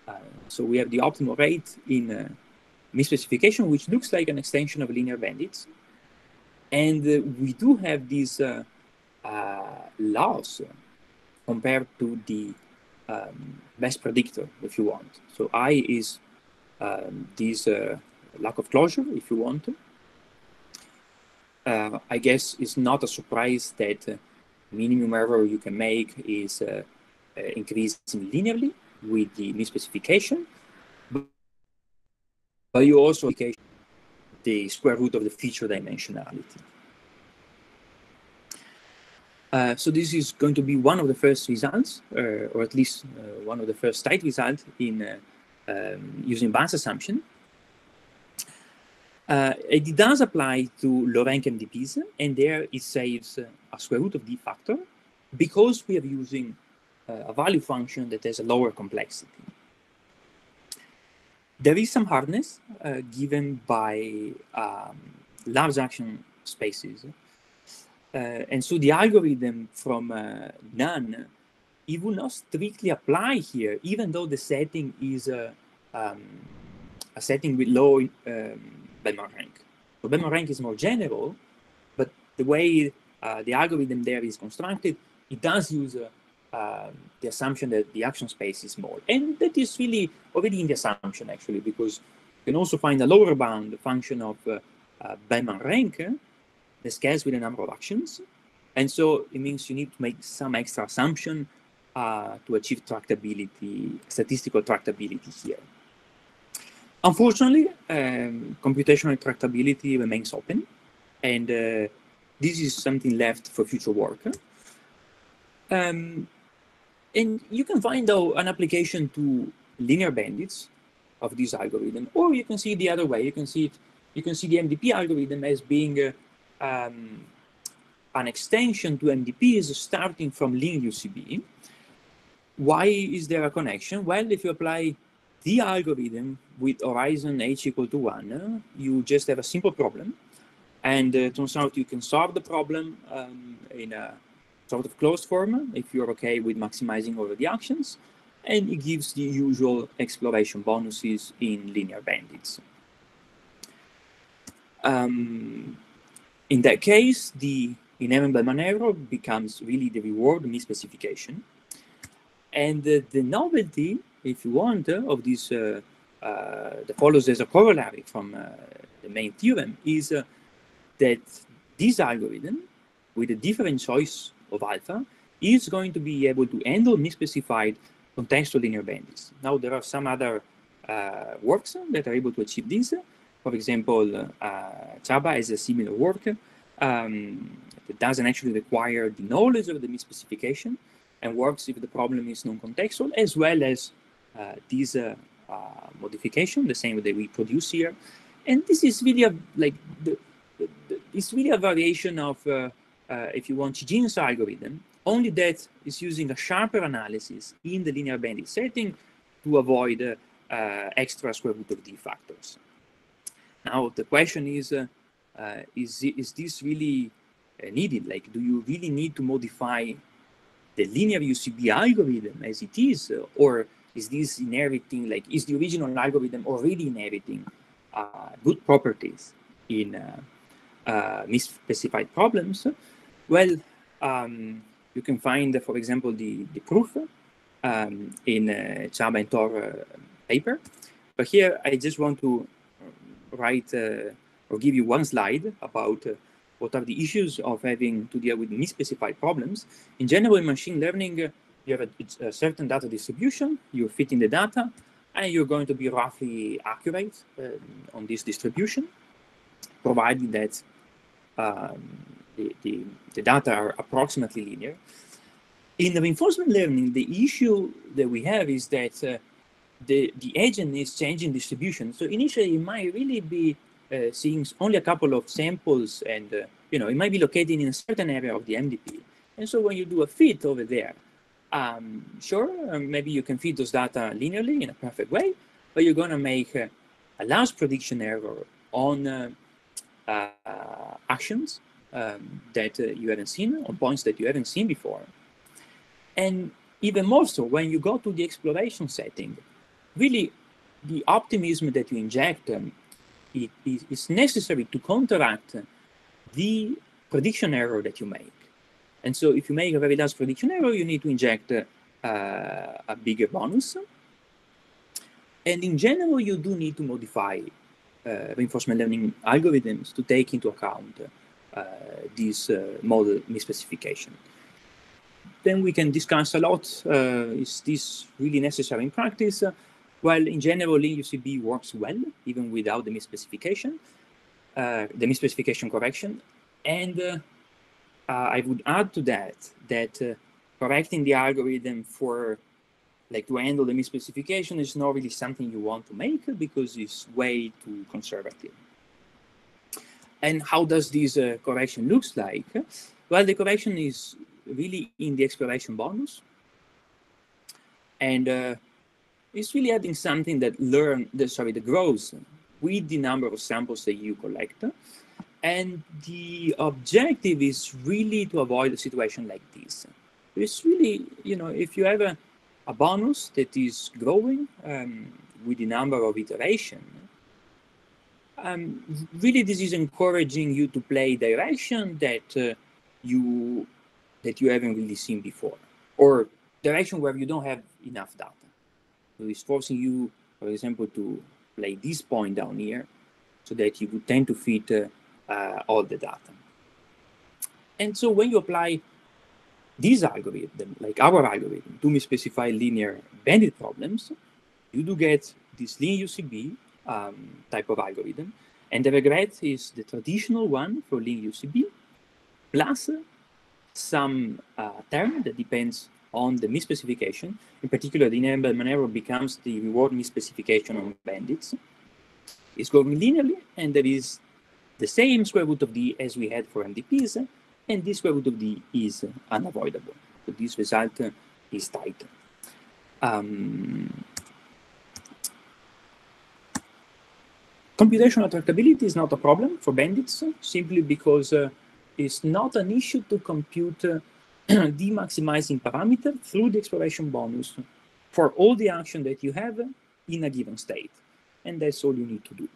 Uh, so we have the optimal rate in uh, misspecification, which looks like an extension of linear bandits. And uh, we do have these uh, uh, laws compared to the um, best predictor, if you want. So I is um, this uh, lack of closure, if you want. Uh, I guess it's not a surprise that uh, minimum error you can make is uh, uh, increasing linearly with the misspecification, but you also the square root of the feature dimensionality. Uh, so this is going to be one of the first results, uh, or at least uh, one of the first tight results in uh, um, using Munos assumption. Uh, it does apply to low rank MDPs, and there it saves a square root of d factor because we are using a value function that has a lower complexity. There is some hardness given by um, large action spaces and so the algorithm from uh, Nan, it will not strictly apply here, even though the setting is a, um, a setting with low um, Bellman rank. So Bellman rank is more general, but the way uh, the algorithm there is constructed, it does use uh, the assumption that the action space is small. And that is really already in the assumption, actually, because you can also find a lower bound function of uh, Bellman rank the scales with a number of actions. And so it means you need to make some extra assumption uh, to achieve tractability, statistical tractability here. Unfortunately, um, computational tractability remains open, and uh, this is something left for future work. Um, and you can find, though, an application to linear bandits of this algorithm, or you can see it the other way. You can see it, you can see the MDP algorithm as being uh, um, an extension to MDP is starting from linear UCB. Why is there a connection? Well, if you apply the algorithm with horizon h equal to 1, you just have a simple problem. And uh, turns out you can solve the problem um, in a sort of closed form if you're okay with maximizing over the actions. And it gives the usual exploration bonuses in linear bandits. Um, in that case, the inherent Bellman error becomes really the reward misspecification. And the, the novelty, if you want, uh, of this uh, uh, that follows as a corollary from uh, the main theorem is uh, that this algorithm, with a different choice of alpha, is going to be able to handle misspecified contextual linear bandits. Now, there are some other works that are able to achieve this. For example, Csaba has a similar work um, that doesn't actually require the knowledge of the misspecification and works if the problem is non-contextual, as well as uh, these uh, uh, modification, the same that we produce here. And this is really a, like, the, the, the, it's really a variation of, uh, uh, if you want, Chi Jin's algorithm, only that is using a sharper analysis in the linear bandit setting to avoid uh, extra square root of d factors. Now, the question is, is, is this really needed? Like, do you really need to modify the linear UCB algorithm as it is, or is this inheriting, like, is the original algorithm already inheriting uh, good properties in uh, uh, misspecified problems? Well, um, you can find, for example, the, the proof um, in uh, Csaba and Tor uh, paper. But here I just want to write uh, or give you one slide about uh, what are the issues of having to deal with misspecified problems. In general, in machine learning, you have a, a, certain data distribution, you fit in the data, and you're going to be roughly accurate um, on this distribution, provided that um, the, the, the, data are approximately linear. In the reinforcement learning, the issue that we have is that uh, the, the agent is changing distribution. So initially, it might really be uh, seeing only a couple of samples and, uh, you know, it might be located in a certain area of the MDP. And so when you do a fit over there, um, sure, um, maybe you can feed those data linearly in a perfect way, but you're going to make uh, a large prediction error on uh, uh, actions um, that uh, you haven't seen, or points that you haven't seen before. And even more so, when you go to the exploration setting, really the optimism that you inject um, it is necessary to counteract the prediction error that you make. And so if you make a very large prediction error, you need to inject uh, a bigger bonus. And in general, you do need to modify uh, reinforcement learning algorithms to take into account uh, this uh, model misspecification. Then we can discuss a lot, uh, is this really necessary in practice? Well, in general, LinUCB works well, even without the misspecification, uh, the misspecification correction. And uh, I would add to that that uh, correcting the algorithm for like to handle the misspecification is not really something you want to make because it's way too conservative. And how does this uh, correction looks like? Well, the correction is really in the exploration bonus. And uh, it's really adding something that learn, the, sorry, the grows with the number of samples that you collect. And the objective is really to avoid a situation like this. It's really, you know, if you have a, a bonus that is growing um, with the number of iteration, um, really this is encouraging you to play direction that uh, you that you haven't really seen before, or direction where you don't have enough data. So it's forcing you, for example, to play this point down here, so that you would tend to fit uh, uh, all the data. And so when you apply this algorithm, like our algorithm, to specify linear bandit problems, you do get this linear UCB um, type of algorithm. And the regret is the traditional one for linear UCB, plus some uh, term that depends on the misspecification. In particular, the inherent Bellman error becomes the reward misspecification on bandits. It's going linearly, and there is the same square root of d as we had for MDPs, and this square root of d is unavoidable. So this result is tight. Um, computational tractability is not a problem for bandits, simply because uh, it's not an issue to compute uh, the maximizing parameter through the exploration bonus for all the action that you have in a given state. And that's all you need to do.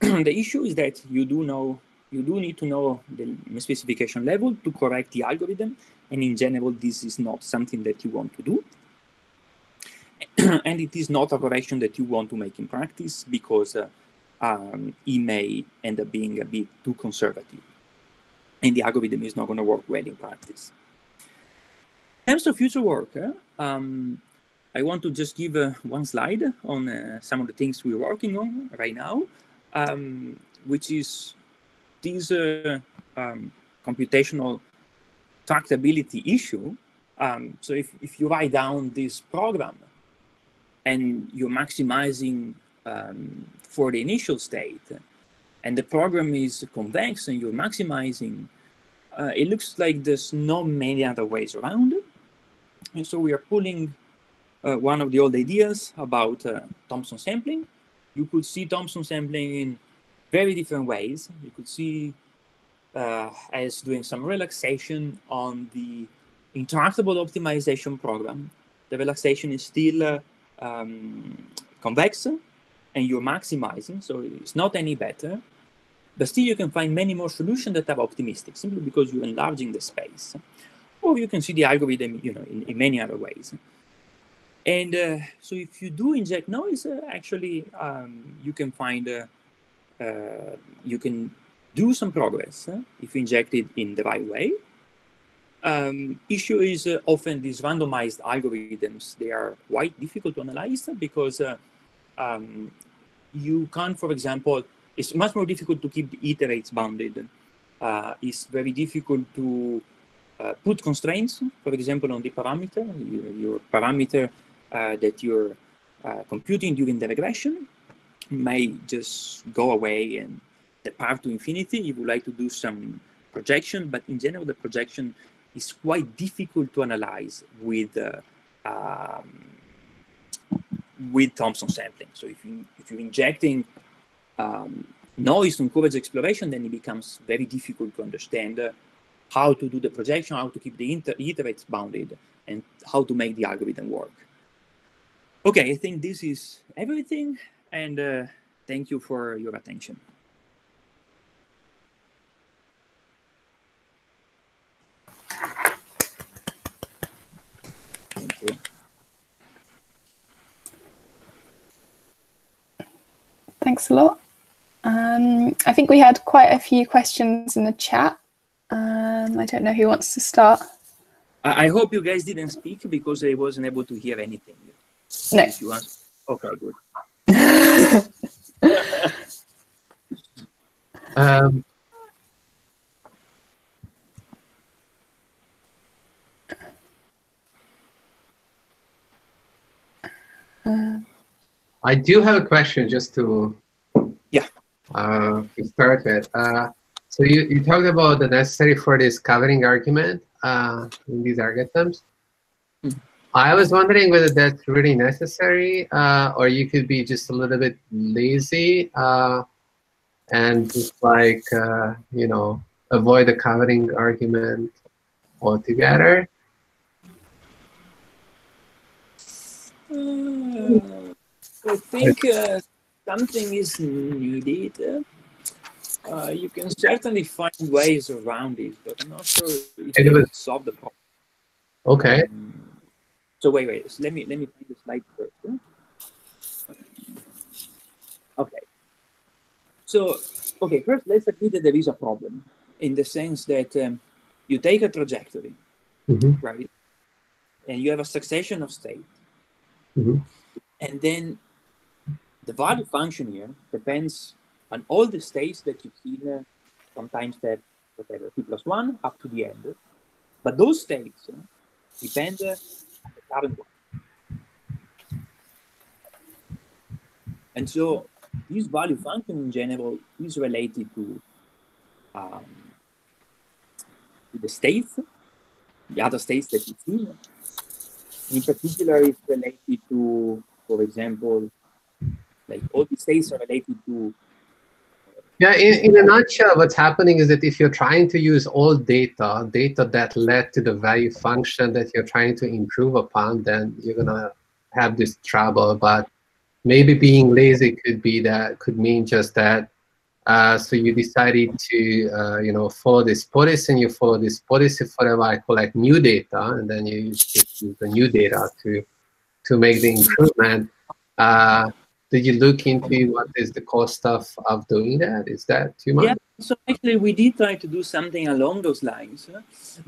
the issue is that you do know you do need to know the specification level to correct the algorithm. And in general, this is not something that you want to do. and it is not a correction that you want to make in practice because uh, um, it may end up being a bit too conservative. And the algorithm is not going to work well in practice. In terms of future work, uh, um, I want to just give uh, one slide on uh, some of the things we're working on right now, um, which is this uh, um, computational tractability issue. Um, so if, if you write down this program and you're maximizing um, for the initial state, and the program is convex and you're maximizing, uh, it looks like there's not many other ways around. It. And so we are pulling uh, one of the old ideas about uh, Thompson sampling. You could see Thompson sampling in very different ways. You could see uh, as doing some relaxation on the intractable optimization program. The relaxation is still uh, um, convex and you're maximizing, so it's not any better. But still, you can find many more solutions that are optimistic simply because you're enlarging the space. Or you can see the algorithm, you know, in, in many other ways. And uh, so if you do inject noise, uh, actually, um, you can find, uh, uh you can do some progress uh, if you inject it in the right way. Um, issue is uh, often these randomized algorithms, they are quite difficult to analyze because um, you can't, for example, it's much more difficult to keep the iterates bounded. it's very difficult to put constraints, for example, on the parameter. Your, your parameter uh, that you're uh, computing during the regression may just go away and depart to infinity. You would like to do some projection, but in general, the projection is quite difficult to analyze with uh, um, with Thompson sampling. So if you if you're injecting um, noise to encourage exploration, then it becomes very difficult to understand uh, how to do the projection, how to keep the iterates bounded, and how to make the algorithm work. Okay, I think this is everything, and uh, thank you for your attention. Thank you. Thanks a lot. Um, I think we had quite a few questions in the chat. Um, I don't know who wants to start. I hope you guys didn't speak because I wasn't able to hear anything. No. If you want. Okay, good. um, I do have a question just to yeah uh, to start with. Uh, so you, you talked about the necessary for this covering argument uh, in these algorithms. Mm -hmm. I was wondering whether that's really necessary, uh, or you could be just a little bit lazy uh, and just like, uh, you know, avoid the covering argument altogether. Uh, I think uh, something is needed. Uh, you can certainly find ways around it, but I'm not sure it will solve the problem. Okay. Um, so wait, wait. So let me let me find the slide first. Huh? Okay. So okay, first let's agree that there is a problem in the sense that um, you take a trajectory, mm-hmm. right, and you have a succession of states, mm-hmm. and then the value function here depends on all the states that you've seen. Uh, sometimes that whatever t plus one up to the end, but those states uh, depend. Uh, on the current one. And so this value function in general is related to, um, to the states, the other states that you see. In particular, it's related to, for example, like all these things are related to yeah, in, in a nutshell, what's happening is that if you're trying to use all data, data that led to the value function that you're trying to improve upon, then you're gonna have this trouble. But maybe being lazy could be that could mean just that Uh, so you decided to, uh, you know, follow this policy and you follow this policy forever. I collect new data and then you use the new data to, to make the improvement. Uh, did you look into what is the cost of, of doing that? Is that too much? Yeah, so actually we did try to do something along those lines,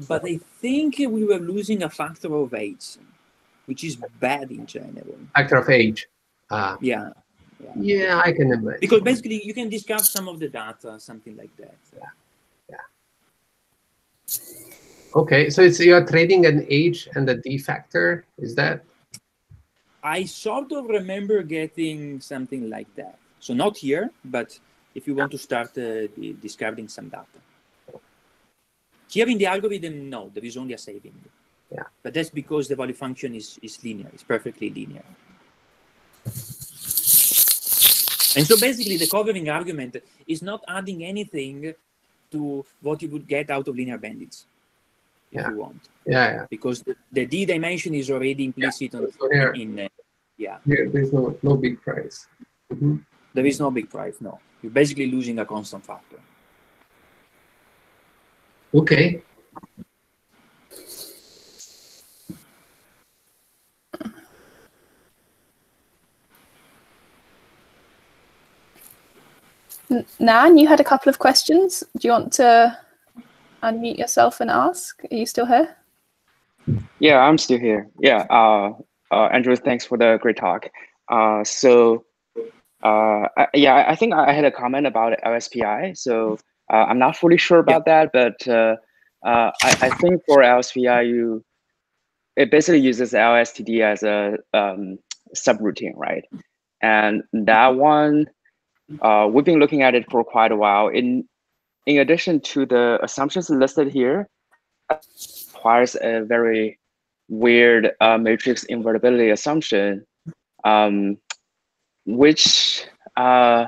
but I think we were losing a factor of eight, which is bad in general. Factor of age. Uh, yeah. yeah. Yeah, I can imagine. Because basically you can discard some of the data, something like that. Yeah. Yeah. Okay, so it's you're trading an age and a D factor, is that? I sort of remember getting something like that. So not here, but if you want to start uh, discarding some data. Here in the algorithm, no, there is only a saving. Yeah. But that's because the value function is, is linear, it's perfectly linear. And so basically the covering argument is not adding anything to what you would get out of linear bandits if yeah. you want. Yeah, yeah. Because the, the D dimension is already implicit yeah. on, so there, in, uh, yeah. Here, there's no, no big price. Mm -hmm. There is no big price, no. You're basically losing a constant factor. Okay. Nan, you had a couple of questions. Do you want to unmute yourself and ask? Are you still here? Yeah, I'm still here. Yeah, uh, uh, Andrea, thanks for the great talk. Uh, so, uh, I, yeah, I think I had a comment about LSPI. So uh, I'm not fully sure about yeah. that, but uh, uh, I, I, think for LSPI, you it basically uses LSTD as a um, subroutine, right? And that one, uh, we've been looking at it for quite a while. In in addition to the assumptions listed here, requires a very weird uh, matrix invertibility assumption, um, which uh,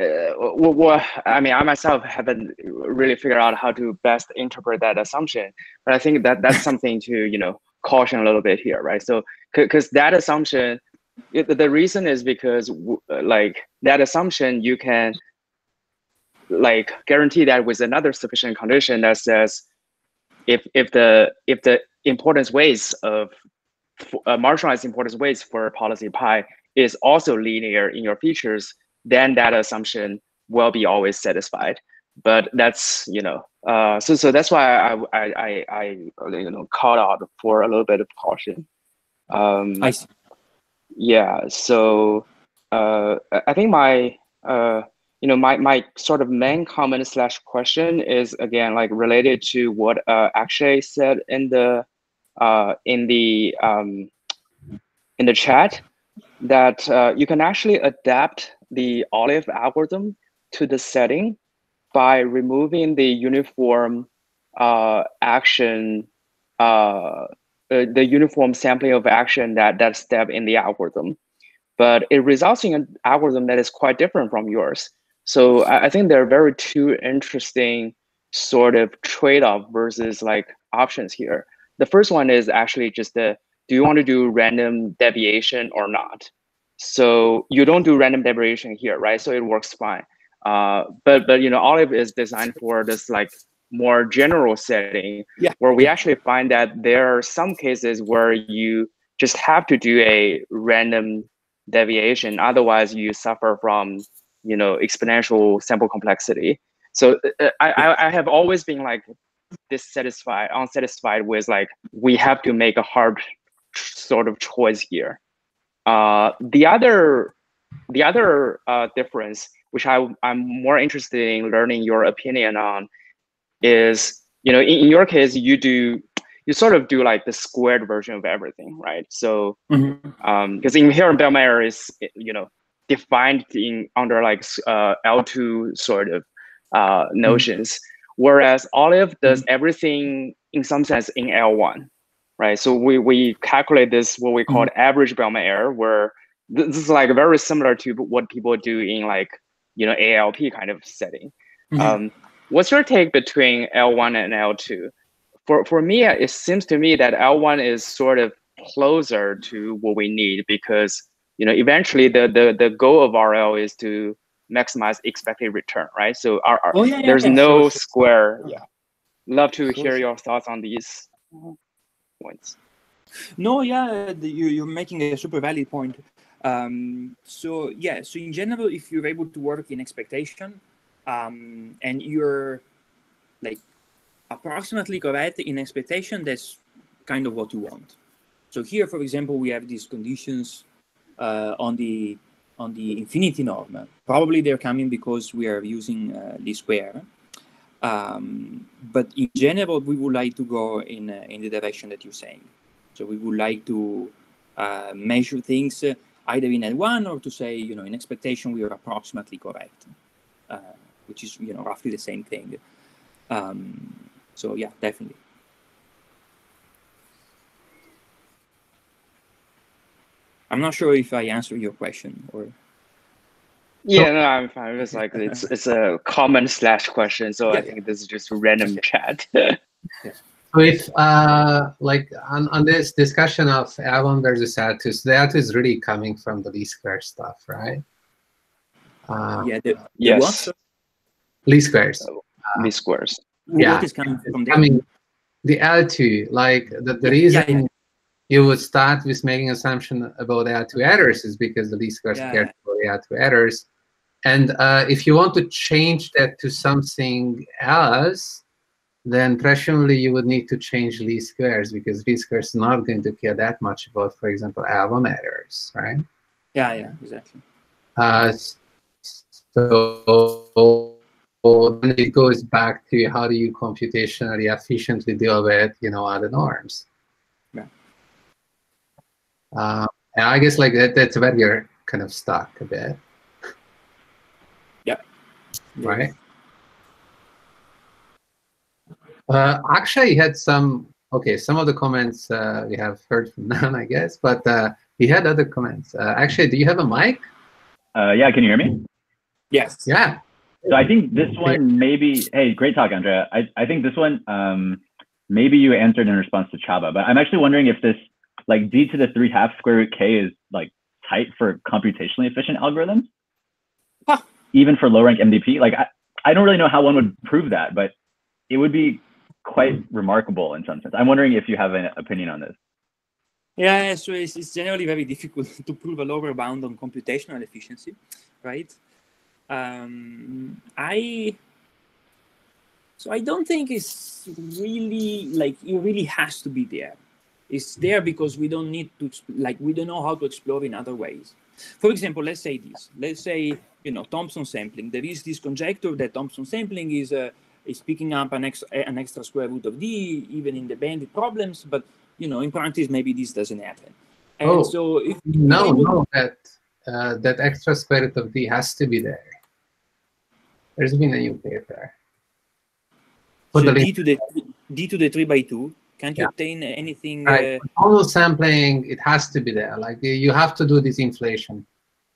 uh, I mean, I myself haven't really figured out how to best interpret that assumption, but I think that that's something to you know caution a little bit here, right? So, because that assumption, it, the reason is because like that assumption, you can like guarantee that with another sufficient condition that says if if the if the importance weights of uh, marginalized importance weights for policy pi is also linear in your features, then that assumption will be always satisfied. But that's you know, uh, so so that's why I I I, I you know called out for a little bit of caution. Um, I see. Yeah. So uh, I think my uh, you know, my, my sort of main comment slash question is again, like related to what uh, Akshay said in the, uh, in the, um, in the chat that uh, you can actually adapt the Olive algorithm to the setting by removing the uniform uh, action, uh, uh, the uniform sampling of action that that step in the algorithm. But it results in an algorithm that is quite different from yours. So I, I think there are very two interesting sort of trade-off versus like options here. The first one is actually just the do you want to do random deviation or not? So you don't do random deviation here, right? So it works fine. Uh, but but you know, Olive is designed for this like more general setting yeah. where we actually find that there are some cases where you just have to do a random deviation. Otherwise, you suffer from you know exponential sample complexity. So uh, I I have always been like dissatisfied, unsatisfied with like we have to make a hard sort of choice here. Uh, the other the other uh, difference, which I I'm more interested in learning your opinion on, is you know in, in your case you do you sort of do like the squared version of everything, right? So because mm-hmm. um, inherent Bellman error is you know defined in under like uh, L2 sort of uh, notions, mm-hmm. whereas Olive does mm-hmm. everything in some sense in L1, right? So we, we calculate this what we call mm-hmm. average Bellman error, where this is like very similar to what people do in like you know ALP kind of setting. Mm-hmm. Um, what's your take between L1 and L2? For for me, it seems to me that L1 is sort of closer to what we need because you know eventually the the the goal of RL is to maximize expected return, right? So our, our Oh, yeah, yeah, there's yeah, no sure. square. Yeah, love to hear your thoughts on these points. No, yeah, the, you, you're making a super valid point. Um, so yeah, so in general, if you're able to work in expectation, um, and you're like approximately correct in expectation, that's kind of what you want. So here, for example, we have these conditions on the on the infinity norm. Probably they're coming because we are using uh, least square. Um, but in general, we would like to go in uh, in the direction that you're saying. So we would like to uh, measure things uh, either in L1 or to say, you know, in expectation we are approximately correct, uh, which is, you know, roughly the same thing. Um, so yeah, definitely. I'm not sure if I answered your question or. Yeah, no, I'm fine. It's like it's it's a comment slash question, so I Yeah. think this is just random Okay. chat. So if uh, like on, on this discussion of L1 versus L2, the L2 is really coming from the least square stuff, right? Uh, Yeah, the, the yes, what? least squares. these squares. Yeah. What is coming from? I mean, the L2, like the, the Yeah, reason yeah. You would start with making assumption about L2 errors is because the least squares Yeah, care for the L2 errors. And uh, if you want to change that to something else, then presumably you would need to change least squares because least squares is not going to care that much about, for example, L1 errors, right? Yeah, yeah, exactly. Uh, so then it goes back to how do you computationally efficiently deal with you know other norms. Yeah. Uh, and I guess like that, that's where you're kind of stuck a bit, Yep. right? Uh, actually, he had some. Okay, some of the comments uh, we have heard from Nan, I guess, but uh, he had other comments. Uh, actually, do you have a mic? Uh, yeah, can you hear me? Yes. Yeah. So I think this one maybe. Hey, great talk, Andrea. I, I think this one um, maybe you answered in response to Csaba, but I'm actually wondering if this like d to the three half square root k is like tight for computationally efficient algorithms, Huh. even for low rank MDP. Like I, I don't really know how one would prove that, but it would be quite remarkable in some sense. I'm wondering if you have an opinion on this. Yeah, so it's, it's generally very difficult to prove a lower bound on computational efficiency, right? Um, I so I don't think it's really like it really has to be there. It's there because we don't need to like we don't know how to explore in other ways. For example, let's say this. Let's say you know Thompson sampling. There is this conjecture that Thompson sampling is uh, is picking up an extra an extra square root of d even in the bandit problems, but you know in practice maybe this doesn't happen. And Oh. so if No, able- no, that uh, that extra square root of d has to be there. There's been a new paper. So the d to the d to the three by two. Can't you Yeah. obtain anything? Right. Uh, sampling, it has to be there. Like you- you have to do this inflation,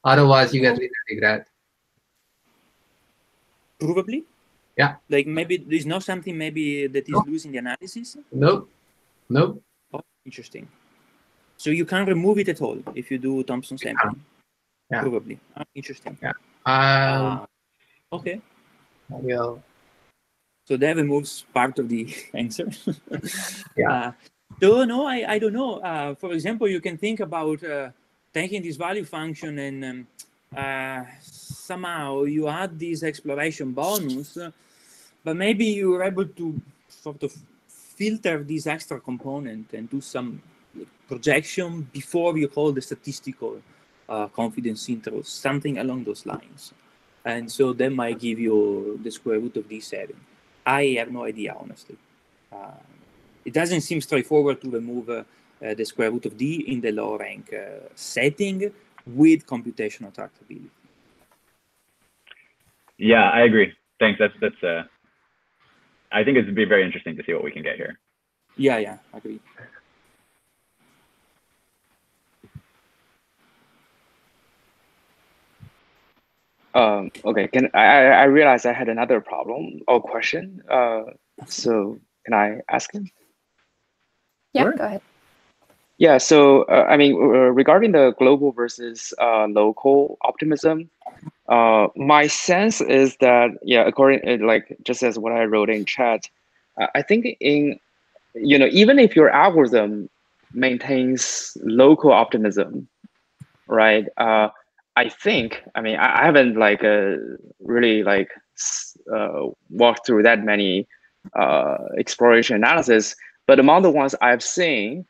otherwise you get linear regret. provably? Yeah. Like maybe there's not something maybe that is No. losing the analysis. No. No. Oh, interesting. So you can't remove it at all if you do Thompson sampling. Yeah. Probably. Ah, interesting. Um, Ah, okay. well, So that removes part of the answer. Yeah. Uh, so no, I, I don't know. Uh, for example, you can think about uh, taking this value function and um, uh, somehow you add this exploration bonus, uh, but maybe you are able to sort of filter this extra component and do some projection before you call the statistical uh, confidence interval, something along those lines. And so that might give you the square root of d7. I have no idea, honestly. Uh, it doesn't seem straightforward to remove uh, uh, the square root of d in the low rank uh, setting with computational tractability. Yeah, I agree. Thanks. That's that's. Uh, I think it'd be very interesting to see what we can get here. Yeah, yeah, I agree. Um, okay, can I, I I realized I had another problem or question. Uh, so can I ask him? Yeah, Sure. go ahead. Yeah, so uh, I mean, uh, regarding the global versus uh, local optimism, uh, my sense is that yeah, according uh, like just as what I wrote in chat, uh, I think in you know even if your algorithm maintains local optimism, right? I think I mean I, I haven't like uh, really like uh, walked through that many uh, exploration analysis, but among the ones I've seen,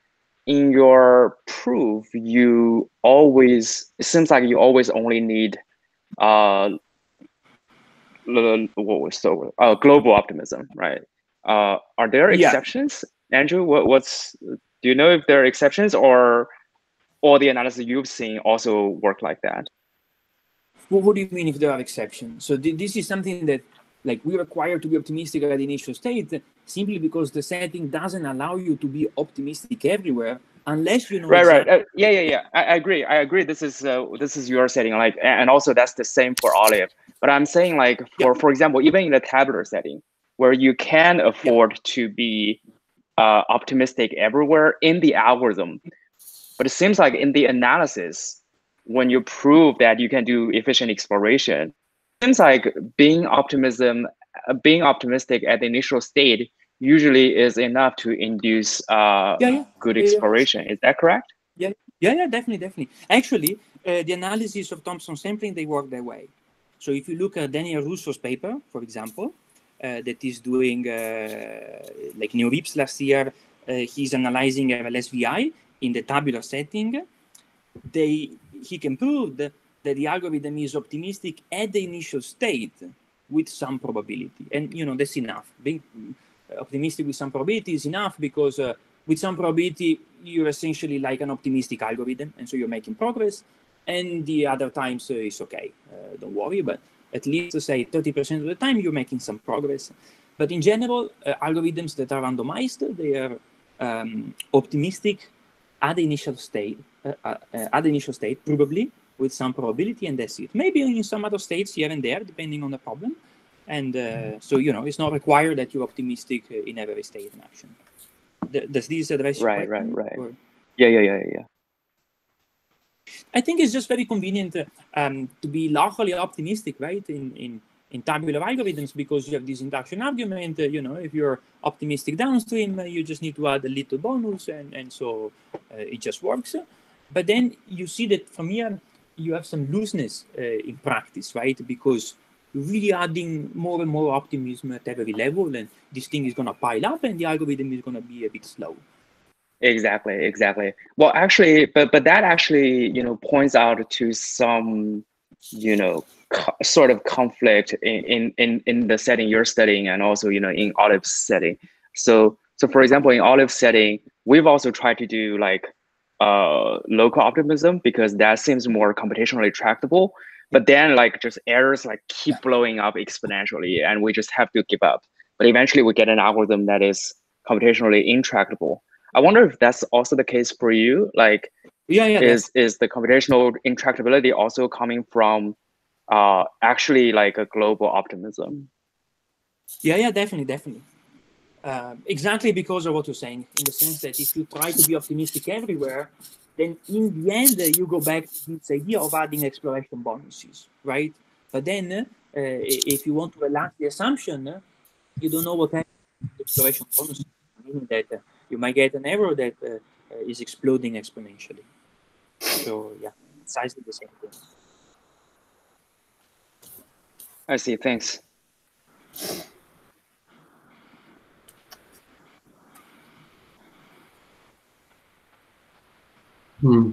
in your proof, you always it seems like you always only need uh what was so uh, global optimism, right? Uh, are there Yeah. exceptions, Andrea? What, what's do you know if there are exceptions or all the analysis you've seen also work like that? Well, what do you mean if there are exceptions? So thi- this is something that, like, we require to be optimistic at the initial state simply because the setting doesn't allow you to be optimistic everywhere unless you know. right right uh, yeah yeah yeah I, I agree i agree this is uh, this is your setting like and also that's the same for OLIVE but i'm saying like for for example even in the tabular setting where you can afford to be uh, optimistic everywhere in the algorithm but it seems like in the analysis when you prove that you can do efficient exploration it seems like being optimism uh, being optimistic at the initial state usually is enough to induce uh, Yeah, yeah. good Yeah, yeah. exploration is that correct Yeah, yeah, yeah, definitely, definitely. Actually, uh, the analysis of Thompson sampling they work that way. So if you look at Daniel Russo's paper, for example, uh, that is doing uh, like NeurIPS last year, uh, he's analyzing LSVI in the tabular setting. They he can prove that, that the algorithm is optimistic at the initial state with some probability, and you know that's enough. Being uh, optimistic with some probability is enough because. Uh, with some probability, you're essentially like an optimistic algorithm, and so you're making progress. And the other times uh, it's okay, uh, don't worry. But at least to say 30% of the time you're making some progress. But in general, uh, algorithms that are randomized, they are um, optimistic at the initial state, uh, uh, uh, at the initial state, probably with some probability, and that's it. Maybe in some other states here and there, depending on the problem. And uh, so you know, it's not required that you're optimistic in every state in action. Th- Does this address Right, right, right. or- yeah yeah yeah yeah I think it's just very convenient uh, um, to be locally optimistic, right? In, in in tabular algorithms because you have this induction argument. Uh, you know, if you're optimistic downstream, uh, you just need to add a little bonus, and and so uh, it just works. But then you see that from here you have some looseness uh, in practice, right? Because you're really adding more and more optimism at every level, and this thing is going to pile up, and the algorithm is going to be a bit slow. exactly exactly well actually but but that actually you know points out to some you know co- sort of conflict in, in in in the setting you're studying and also you know in OLIVE's setting so so for example in OLIVE's setting we've also tried to do like uh local optimism because that seems more computationally tractable but then like just errors like keep blowing up exponentially and we just have to give up but eventually we get an algorithm that is computationally intractable I wonder if that's also the case for you. Like, Yeah, yeah. is is the computational intractability also coming from uh, actually like a global optimism? Yeah, yeah, definitely, definitely. Uh, exactly because of what you're saying, in the sense that if you try to be optimistic everywhere, then in the end uh, you go back to this idea of adding exploration bonuses, right? But then, uh, if you want to relax the assumption, uh, you don't know what happens with exploration bonuses, meaning that uh, you might get an error that uh, is exploding exponentially. So yeah, precisely the same thing. I see. Thanks. Hmm.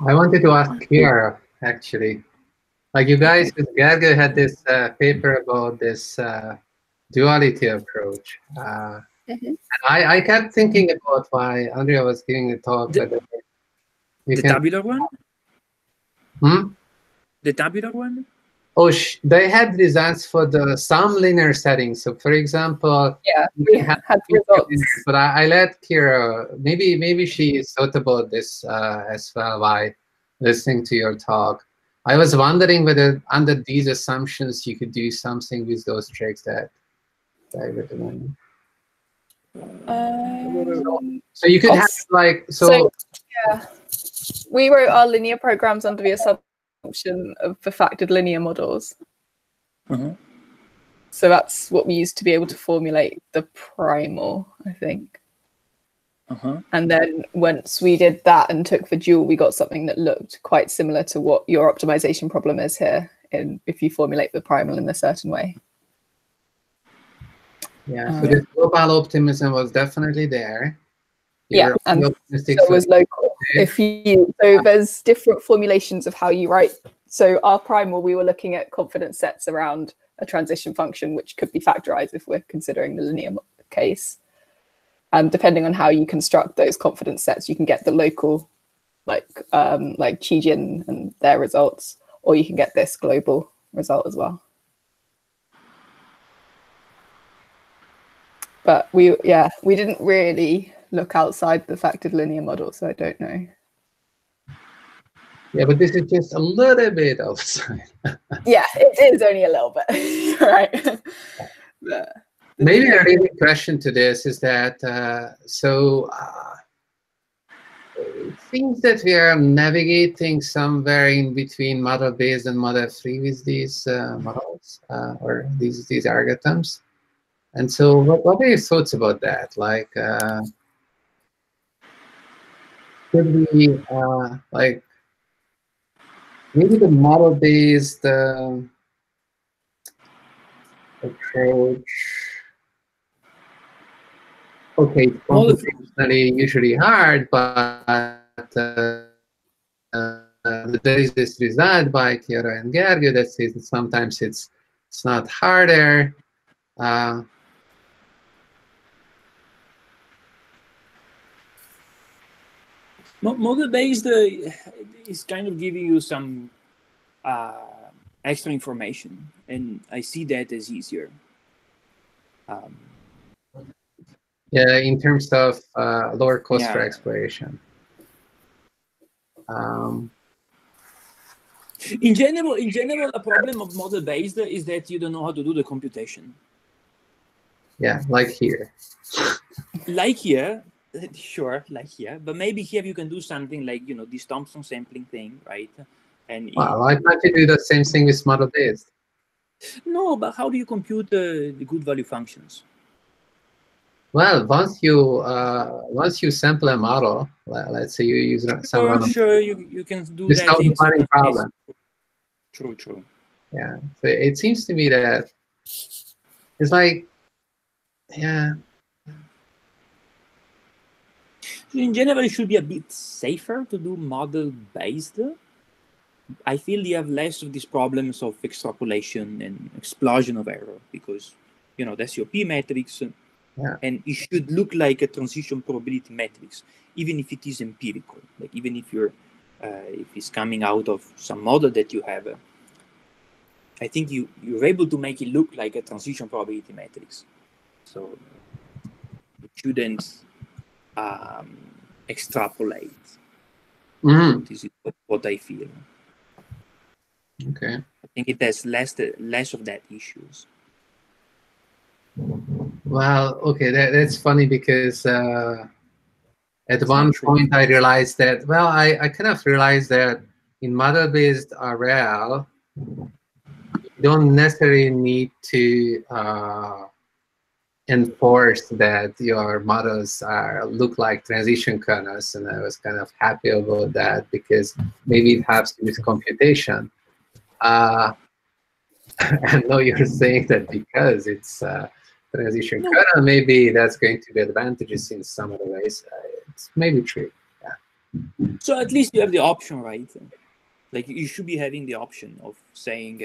I wanted to ask here, actually. Like you guys, Gergő had this uh, paper about this uh, duality approach. Uh, Mhm. I, I kept thinking about why Andrea was giving the talk. The- but you The can, tabular one? Hmm? The tabular one? Oh, sh- they had results for the some linear settings. So, for example, Yeah, we we had had results. but I, I let Ciara maybe maybe she thought about this uh, as well by listening to your talk. I was wondering whether under these assumptions you could do something with those tricks that that I recommend. Um, So you could have like so, so- yeah, we wrote our linear programs under the assumption of the factored linear models. Uh-huh. So that's what we used to be able to formulate the primal, I think. Uh-huh. And then once we did that and took the dual, we got something that looked quite similar to what your optimization problem is here. In if you formulate the primal in a certain way. Yeah. So the global optimism was definitely there. You Yeah, and So it was local. If you so there's different formulations of how you write. So our primal, we were looking at confidence sets around a transition function, which could be factorized if we're considering the linear case. And depending on how you construct those confidence sets, you can get the local, like um, like Chi Jin and their results, or you can get this global result as well. But we, yeah, we didn't really look outside the factored linear model, so I don't know. yeah, but this is just a little bit outside. Yeah, it is only a little bit, right? But- Maybe a really question to this is that uh, so uh, it seems that we are navigating somewhere in between model based and model free with these uh, models uh, or these these algorithms. And so, what, what are your thoughts about that? Like, uh, could we uh, like maybe the model based um approach? okay, it's Well, if- computationally usually hard, but uh, uh, there is this result by Ciara and Gergő that says that sometimes it's it's not harder. Uh, Mo- Model-based uh, is kind of giving you some uh, extra information, and I see that as easier. Um, yeah, in terms of uh, lower cost for exploration. Um, in general, in general, a problem of model-based is that you don't know how to do the computation. yeah, like here. Like here, sure, like here, but maybe here you can do something like you know this Thompson sampling thing, right? And Well, I thought to do the same thing with model based. no, but how do you compute the, the good value functions? Well, once you uh, once you sample a model, let- let's say you use some Sure, you, you can do solves in the funny problem. True, true. yeah. So it seems to me that it's like, yeah, In general, it should be a bit safer to do model based. I feel you have less of these problems of extrapolation and explosion of error because you know that's your p matrix, Yeah. and it should look like a transition probability matrix, even if it is empirical. Like even if you're uh, if it's coming out of some model that you have, uh, I think you you're able to make it look like a transition probability matrix. So it shouldn't um, extrapolate. Mhm. This is what, I feel. okay. I think it has less less of that issues. Well, okay, that, that's funny because uh, at one point I realized that, well, I, I kind of realized that in model-based RL, you don't necessarily need to uh, enforce that your models are look like transition kernels, and I was kind of happy about that because maybe it helps with computation. Uh, and now you're saying that because it's uh, transition No. kernel, maybe that's going to be advantages in some other ways. Uh, it's maybe true. Yeah. So at least you have the option, right? Like you should be having the option of saying,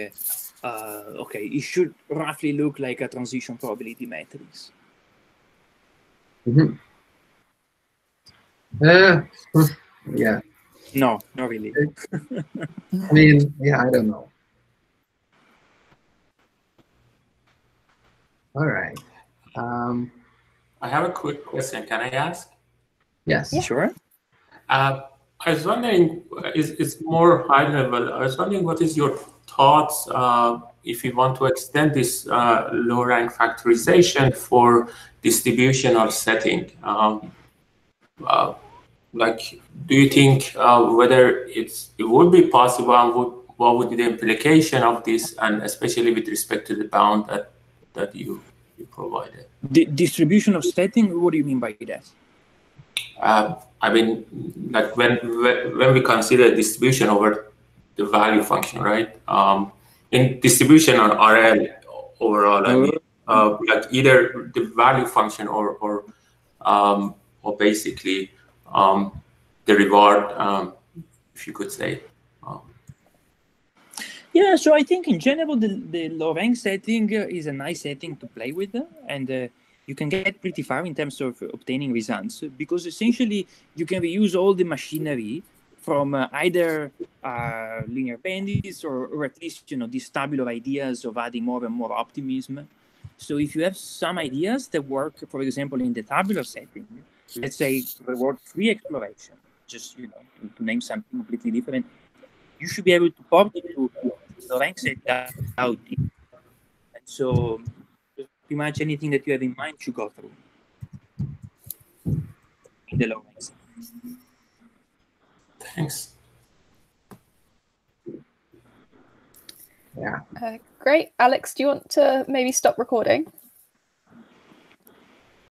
uh, uh, okay, it should roughly look like a transition probability matrix. Mhm. Uh, yeah, No, not really. I mean, yeah, I don't know. All right. Um, I have a quick question. Can I ask? yes. Sure. Uh, I was wondering, uh, is it's more high level. I was wondering what is your thoughts uh, if we want to extend this uh, low rank factorization for distributional setting. Um, uh, like, do you think uh, whether it's it would be possible and would, what would be the implication of this, and especially with respect to the bound that that you you provided? The distribution of setting. What do you mean by that? I mean, like when when we consider distribution over the value function, right? Um, in distribution on RL overall, I mean, uh, like either the value function or or um, or basically um, the reward, um, if you could say. Um, yeah, so I think in general the, the low rank setting is a nice setting to play with, and uh, you can get pretty far in terms of obtaining results because essentially you can reuse all the machinery from uh, either uh, linear bandits or, or at least you know these tabular ideas of adding more and more optimism. So if you have some ideas that work, for example, in the tabular setting, let's say reward free exploration, just you know to name something completely different, you should be able to pop it to the rank set out. And so pretty much anything that you have in mind should go through in the low ranks. Thanks. Yeah. Uh, great. Alex, do you want to maybe stop recording?